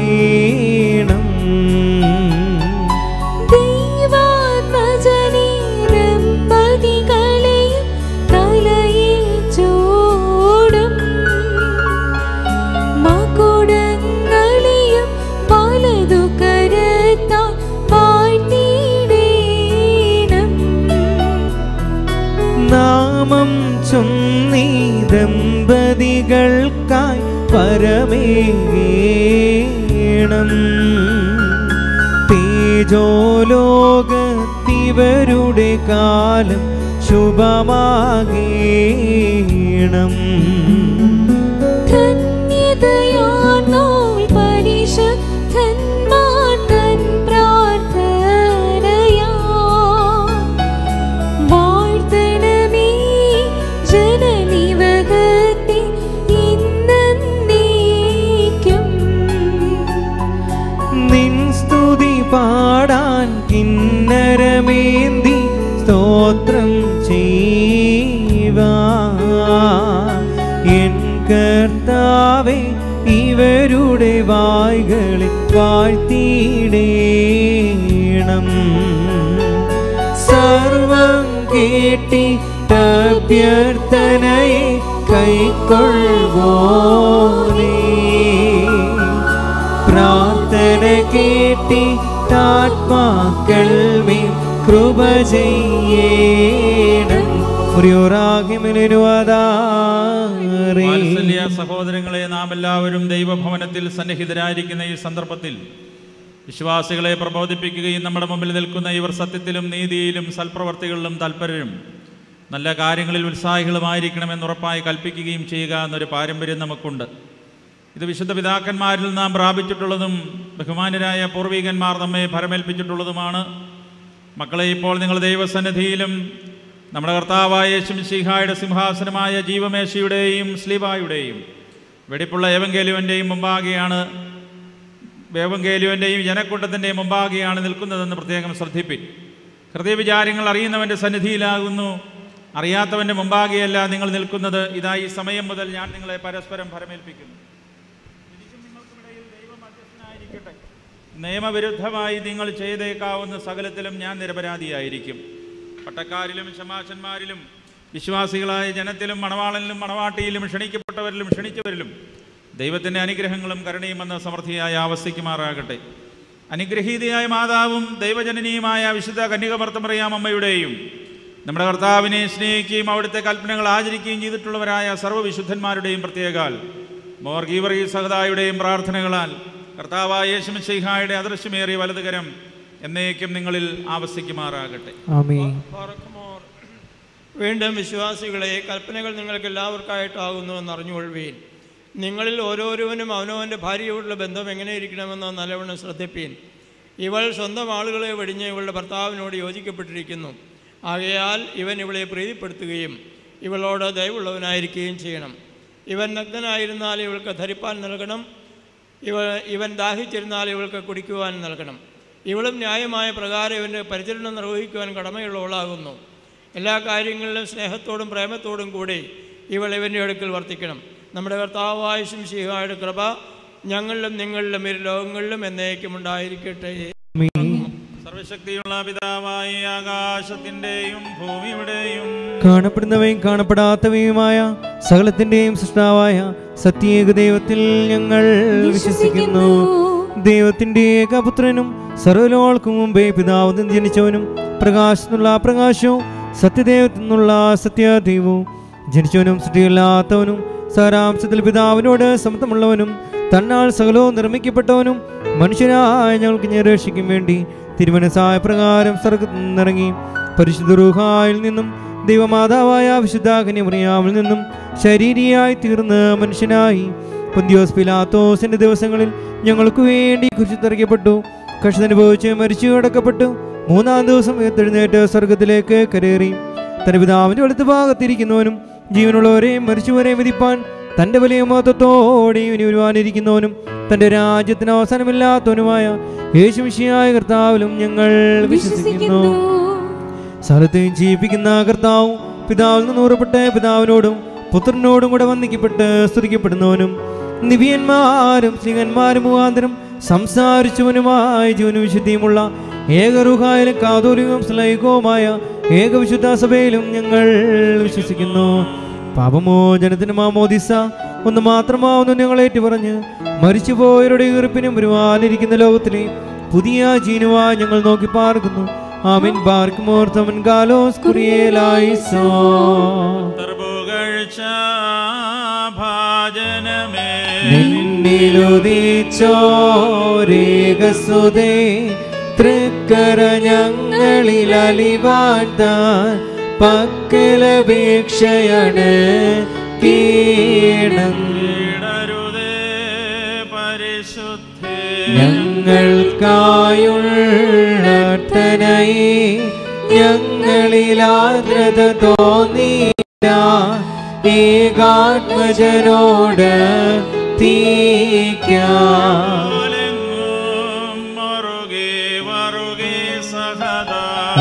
Obama. വാഴ്ത്തിയിടേണം. സർവം കേട്ടിട്ടഭ്യർത്ഥനയെ കൈക്കൊള്ളുവോനേ പ്രാർത്ഥന കേട്ടിട്ടാത്മാക്കൾ മേൽ കൃപ ചെയ്യേണം. പ്രിയോറാകിമിനുവതാറേ വാത്സല്യ സഹോദരങ്ങളെ നാം എല്ലാവരും ദൈവഭവനത്തിൽ സന്നിഹിതരായിരിക്കുന്ന ഈ സന്ദർഭത്തിൽ വിശ്വാസികളെ പ്രബോധിപ്പിക്കുകയും നമ്മുടെ മുമ്പിൽ നിൽക്കുന്ന ഇവർ സത്യത്തിലും നീതിയിലും സൽപ്രവർത്തികളിലും തൽപരരും നല്ല കാര്യങ്ങളിൽ ഉത്സാഹികളുമായിരിക്കണമെന്ന് ഉറപ്പായി കൽപ്പിക്കുകയും ചെയ്യുക എന്നൊരു പാരമ്പര്യം നമുക്കുണ്ട്. ഇത് വിശുദ്ധ പിതാക്കന്മാരിൽ നാം പ്രാപിച്ചിട്ടുള്ളതും ബഹുമാനരായ പൂർവീകന്മാർ നമ്മെ ഭരമേൽപ്പിച്ചിട്ടുള്ളതുമാണ്. മക്കളെ ഇപ്പോൾ നിങ്ങൾ ദൈവസന്നിധിയിലും നമ്മുടെ കർത്താവായ യേശുമിശിഹായുടെ സിംഹാസനമായ ജീവമേശയുടെയും സ്ലീബായുടെയും വെടിപ്പുള്ള ഏവങ്കേലുവന്റെയും മുമ്പാകെയാണ് ഏവങ്കേലുവന്റെയും ജനക്കൂട്ടത്തിന്റെയും മുമ്പാകെയാണ് നിൽക്കുന്നതെന്ന് പ്രത്യേകം ശ്രദ്ധിപ്പിൻ ഹൃദയവിചാരങ്ങൾ അറിയുന്നവന്റെ സന്നിധിയിലാകുന്നു. അറിയാത്തവന്റെ മുമ്പാകെയല്ല നിങ്ങൾ നിൽക്കുന്നത്. ഇതാ ഈ സമയം മുതൽ ഞാൻ നിങ്ങളെ പരസ്പരം ഭരമേൽപ്പിക്കുന്നു. നിയമവിരുദ്ധമായി നിങ്ങൾ ചെയ്തേക്കാവുന്ന സകലത്തിലും ഞാൻ നിരപരാധിയായിരിക്കും. പട്ടക്കാരിലും ശമാശന്മാരിലും വിശ്വാസികളായ ജനത്തിലും മണവാളനിലും മണവാട്ടിയിലും ക്ഷണിക്കപ്പെട്ടവരിലും ക്ഷണിച്ചവരിലും ദൈവത്തിന്റെ അനുഗ്രഹങ്ങളും കരുണയും എന്ന സമൃദ്ധിയായ അവസ്ഥയ്ക്കുമാറാകട്ടെ അനുഗ്രഹീതയായ മാതാവും ദൈവജനനിയുമായ വിശുദ്ധ കന്യകമർത്തമറിയാം അമ്മയുടെയും നമ്മുടെ കർത്താവിനെ സ്നേഹിക്കുകയും അവിടുത്തെ കൽപ്പനകൾ ആചരിക്കുകയും ചെയ്തിട്ടുള്ളവരായ സർവവിശുദ്ധന്മാരുടെയും പ്രത്യേകാൽ മോർ ഗീവറി സഹദായുടെയും പ്രാർത്ഥനകളാൽ കർത്താവായ യേശുമിശിഹായുടെ അദൃശ്യമേറിയ വലതുകരം എന്നേക്കും നിങ്ങളിൽ ആവസിക്കുമാറാകട്ടെ. ആമേൻ. വീണ്ടും വിശ്വാസികളെ കൽപ്പനകൾ നിങ്ങൾക്ക് എല്ലാവർക്കായിട്ടാകുന്നു എന്ന് അറിഞ്ഞുകൊള്ളുവീൻ. നിങ്ങളിൽ ഓരോരുവനും അവനവന്റെ ഭാര്യയോടുള്ള ബന്ധം എങ്ങനെ ഇരിക്കണമെന്ന് നല്ലവണ്ണം ശ്രദ്ധിപ്പീൻ. ഇവൾ സ്വന്തം ആളുകളെ വെടിഞ്ഞ് ഇവളുടെ ഭർത്താവിനോട് യോജിക്കപ്പെട്ടിരിക്കുന്നു. ആകയാൽ ഇവൻ ഇവളെ പ്രീതിപ്പെടുത്തുകയും ഇവളോട് ദയവുള്ളവനായിരിക്കുകയും ചെയ്യണം. ഇവൻ നഗ്നനായിരുന്നാൽ ഇവൾക്ക് ധരിപ്പാൻ നൽകണം. ഇവ ഇവൻ ദാഹിച്ചിരുന്നാൽ ഇവൾക്ക് കുടിക്കുവാൻ നൽകണം. ഇവളും ന്യായമായ പ്രകാരം ഇവന്റെ പരിചരണം നിർവഹിക്കുവാൻ കടമയുള്ളവളാകുന്നു. എല്ലാ കാര്യങ്ങളിലും സ്നേഹത്തോടും പ്രേമത്തോടും കൂടി ഇവൾ ഇവന്റെ അടുക്കൽ വർത്തിക്കണം. നമ്മുടെ കർത്താവായ ശിംശിഹായുടെ കൃപ ഞങ്ങളിലും നിങ്ങളിലും ഇരു ലോകങ്ങളിലും എന്നേക്കും ഉണ്ടായിരിക്കട്ടെ. സർവശക്തിയുള്ള പിതാവായ ആകാശത്തിന്റെയും ഭൂമിയുടെയും കാണപ്പെടുന്നവയും കാണപ്പെടാത്തവയുമായ സകലത്തിന്റെയും സൃഷ്ടാവായ സത്യേക ദൈവത്തിൽ ഞങ്ങൾ വിശ്വസിക്കുന്നു. ദൈവത്തിന്റെ ഏകപുത്രനും സർവലോൾക്കും മുമ്പേ പിതാവ് ജനിച്ചവനും പ്രകാശത്തിനുള്ള പ്രകാശവും സത്യദൈവത്തിൽ നിന്നുള്ള സത്യദൈവവും ജനിച്ചവനും സൃഷ്ടിയില്ലാത്തവനും സാരാംശത്തിൽ പിതാവിനോട് സമത്വമുള്ളവനും തന്നാൽ സകലവും നിർമ്മിക്കപ്പെട്ടവനും മനുഷ്യരായ ഞങ്ങൾക്ക് ഞരക്ഷിക്കും വേണ്ടി തിരുമനസായ പ്രകാരം സ്വർഗത്തിൽ നിന്നിറങ്ങി പരിശുദ്ധ നിന്നും ദൈവമാതാവായ വിശുദ്ധാഗ്നി മുറിയാവിൽ നിന്നും ശരീരിയായി തീർന്ന് മനുഷ്യനായി പൊന്തിയോസ് പിലാത്തോസിന്റെ ദിവസങ്ങളിൽ ഞങ്ങൾക്ക് വേണ്ടി കുരിശിത്തിറക്കപ്പെട്ടു. കഷ്ടനുഭവിച്ച് മരിച്ചു കിടക്കപ്പെട്ടു മൂന്നാം ദിവസം എത്തെഴുന്നേറ്റ് സ്വർഗത്തിലേക്ക് കരേറി തന്റെ പിതാവിന്റെ വലത്ത് ഭാഗത്തിരിക്കുന്നവനും ജീവനുള്ളവരെയും മരിച്ചുവരെയും വിധിപ്പാൻ തന്റെ വലിയ മഹത്വത്തോടെയും ഇനി വരുവാനിരിക്കുന്നവനും തന്റെ രാജ്യത്തിന് അവസാനമില്ലാത്തവനുമായ യേശുമിഷിയായ കർത്താവിലും ഞങ്ങൾ വിശ്വസിക്കുന്നു. സ്ഥലത്തെയും ജീവിപ്പിക്കുന്ന കർത്താവും പിതാവിൽ നിന്ന് ഉറപ്പെട്ട പിതാവിനോടും പുത്രനോടും കൂടെ വന്ദിക്കപ്പെട്ട് സ്തുതിക്കപ്പെടുന്നവനും നിവിയന്മാരും സ്ത്രീകന്മാരും മുഖാന്തരം സംസാരിച്ചവനുമായ ജീവന വിശുദ്ധിയുമുള്ള ഏകറുഹായാലും കാതോലികവും സ്ലൈകവുമായ ഏകവിശുദ്ധ സഭയിലും ഞങ്ങൾ വിശ്വസിക്കുന്നു. പാപമോചനത്തിന് മാമോദിസ ഒന്ന് മാത്രമാവുന്നു ഞങ്ങൾ ഏറ്റുപറഞ്ഞ്. മരിച്ചുപോയവരുടെ ഈർപ്പിനും വരുവാനിരിക്കുന്ന ലോകത്തിലെ പുതിയ ജീനുവായി ഞങ്ങൾ നോക്കി പാർക്കുന്നു. ആമിൻ. ബാർക്കുമോർത്തമൻ കാലോസ് കുറിയേലായിസോ പുകഴ്ച ഭാജനമേ നിന്നിലുദിച്ചോരേകസുതേ. തൃക്കര ഞങ്ങളിൽ അലിവാഴ്ത്താൻ പക്കലപേക്ഷയാണ് കീണം ഇടരുതേ ഞങ്ങൾക്കായുള്ളർത്തനയെ ഞങ്ങളിൽ ആദ്രത തോന്നിയില്ല. ഏകാത്മജനോട്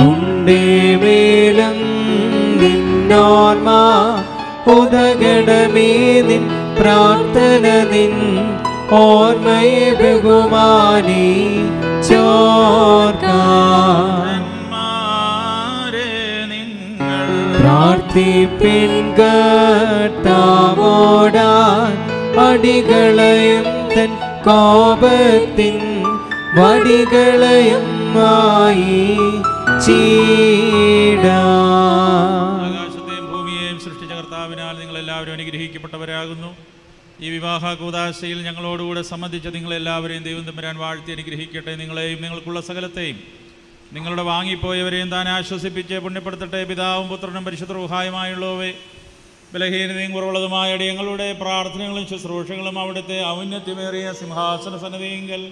ഉണ്ടേ നിന്നോർമ്മ ഉദകടമേ നിൻ പ്രാർത്ഥന നിൻ ഓർമ്മയെ ബഹുമാനി. ചോർക്കാൻ പ്രാർത്ഥിപ്പിൻ കർത്താവോടാൻ അടികളയും തൻ കോപത്തിൻ വടികളെയും മായി ചീടാകാശത്തെയും ഭൂമിയെയും സൃഷ്ടിച്ച കർത്താവിനാൽ നിങ്ങൾ എല്ലാവരും അനുഗ്രഹിക്കപ്പെട്ടവരാകുന്നു. ഈ വിവാഹ കൂതാശയിൽ ഞങ്ങളോടുകൂടെ സംബന്ധിച്ച നിങ്ങളെല്ലാവരെയും ദൈവം തമ്പുരാൻ വാഴ്ത്തി അനുഗ്രഹിക്കട്ടെ. നിങ്ങളെയും നിങ്ങൾക്കുള്ള സകലത്തെയും നിങ്ങളുടെ വാങ്ങിപ്പോയവരെയും താൻ ആശ്വസിപ്പിച്ച് പുണ്യപ്പെടുത്തട്ടെ. പിതാവും പുത്രനും പരിശുദ്ധ റുഹായുമായുള്ളവേ ബലഹീനതയും കുറവുള്ളതുമായ അടിയങ്ങളുടെ പ്രാർത്ഥനകളും ശുശ്രൂഷകളും അവിടുത്തെ ഔന്നത്യമേറിയ സിംഹാസന സന്നദ്ധയെങ്കിൽ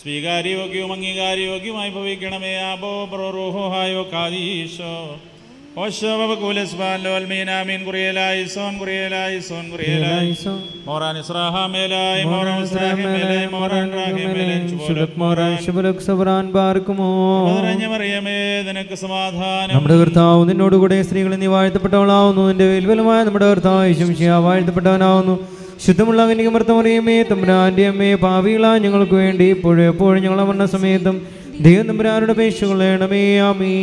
സ്വീകാര്യയോഗ്യവും അംഗീകാരയോഗ്യമായി ഭവിക്കണമേ. ആബോ പ്രോ കാദീശോ ഓശോബകൂലസ്ബാലോൽമീനാമീൻ കുറിയലായി സോൻ കുറിയലായി സോൻ കുറിയലായി. മോറാൻ ഇസ്രാഹാമേലായി മോറാൻ ഇസ്രാഹിമേലായി മോറാൻ റാഹിമേലായി മോറാൻ ശുഭലക് മറിയമേ നിനക്ക് സമാധാനം. നമ്മുടെ കർത്താവ് നിന്നോടുകൂടെ സ്ത്രീകൾ നീ വാഴ്ത്തപ്പെട്ടവളാവുന്നു. നിന്റെ വിൽവലമായ നമ്മുടെ കർത്താവ് ശംശിയ വാഴ്ത്തപ്പെട്ടവനാവുന്നു. ശുദ്ധമുള്ള കന്യകമർത്തമറിയമേ തമ്പുരാന്റെ അമ്മയെ പാവികളാ ഞങ്ങൾക്ക് വേണ്ടി ഇപ്പോഴും എപ്പോഴും ഞങ്ങളെ മരണ സമയത്തും ദൈവം തമ്പുരാരുടെ പേശുകളേണമേ ആമീ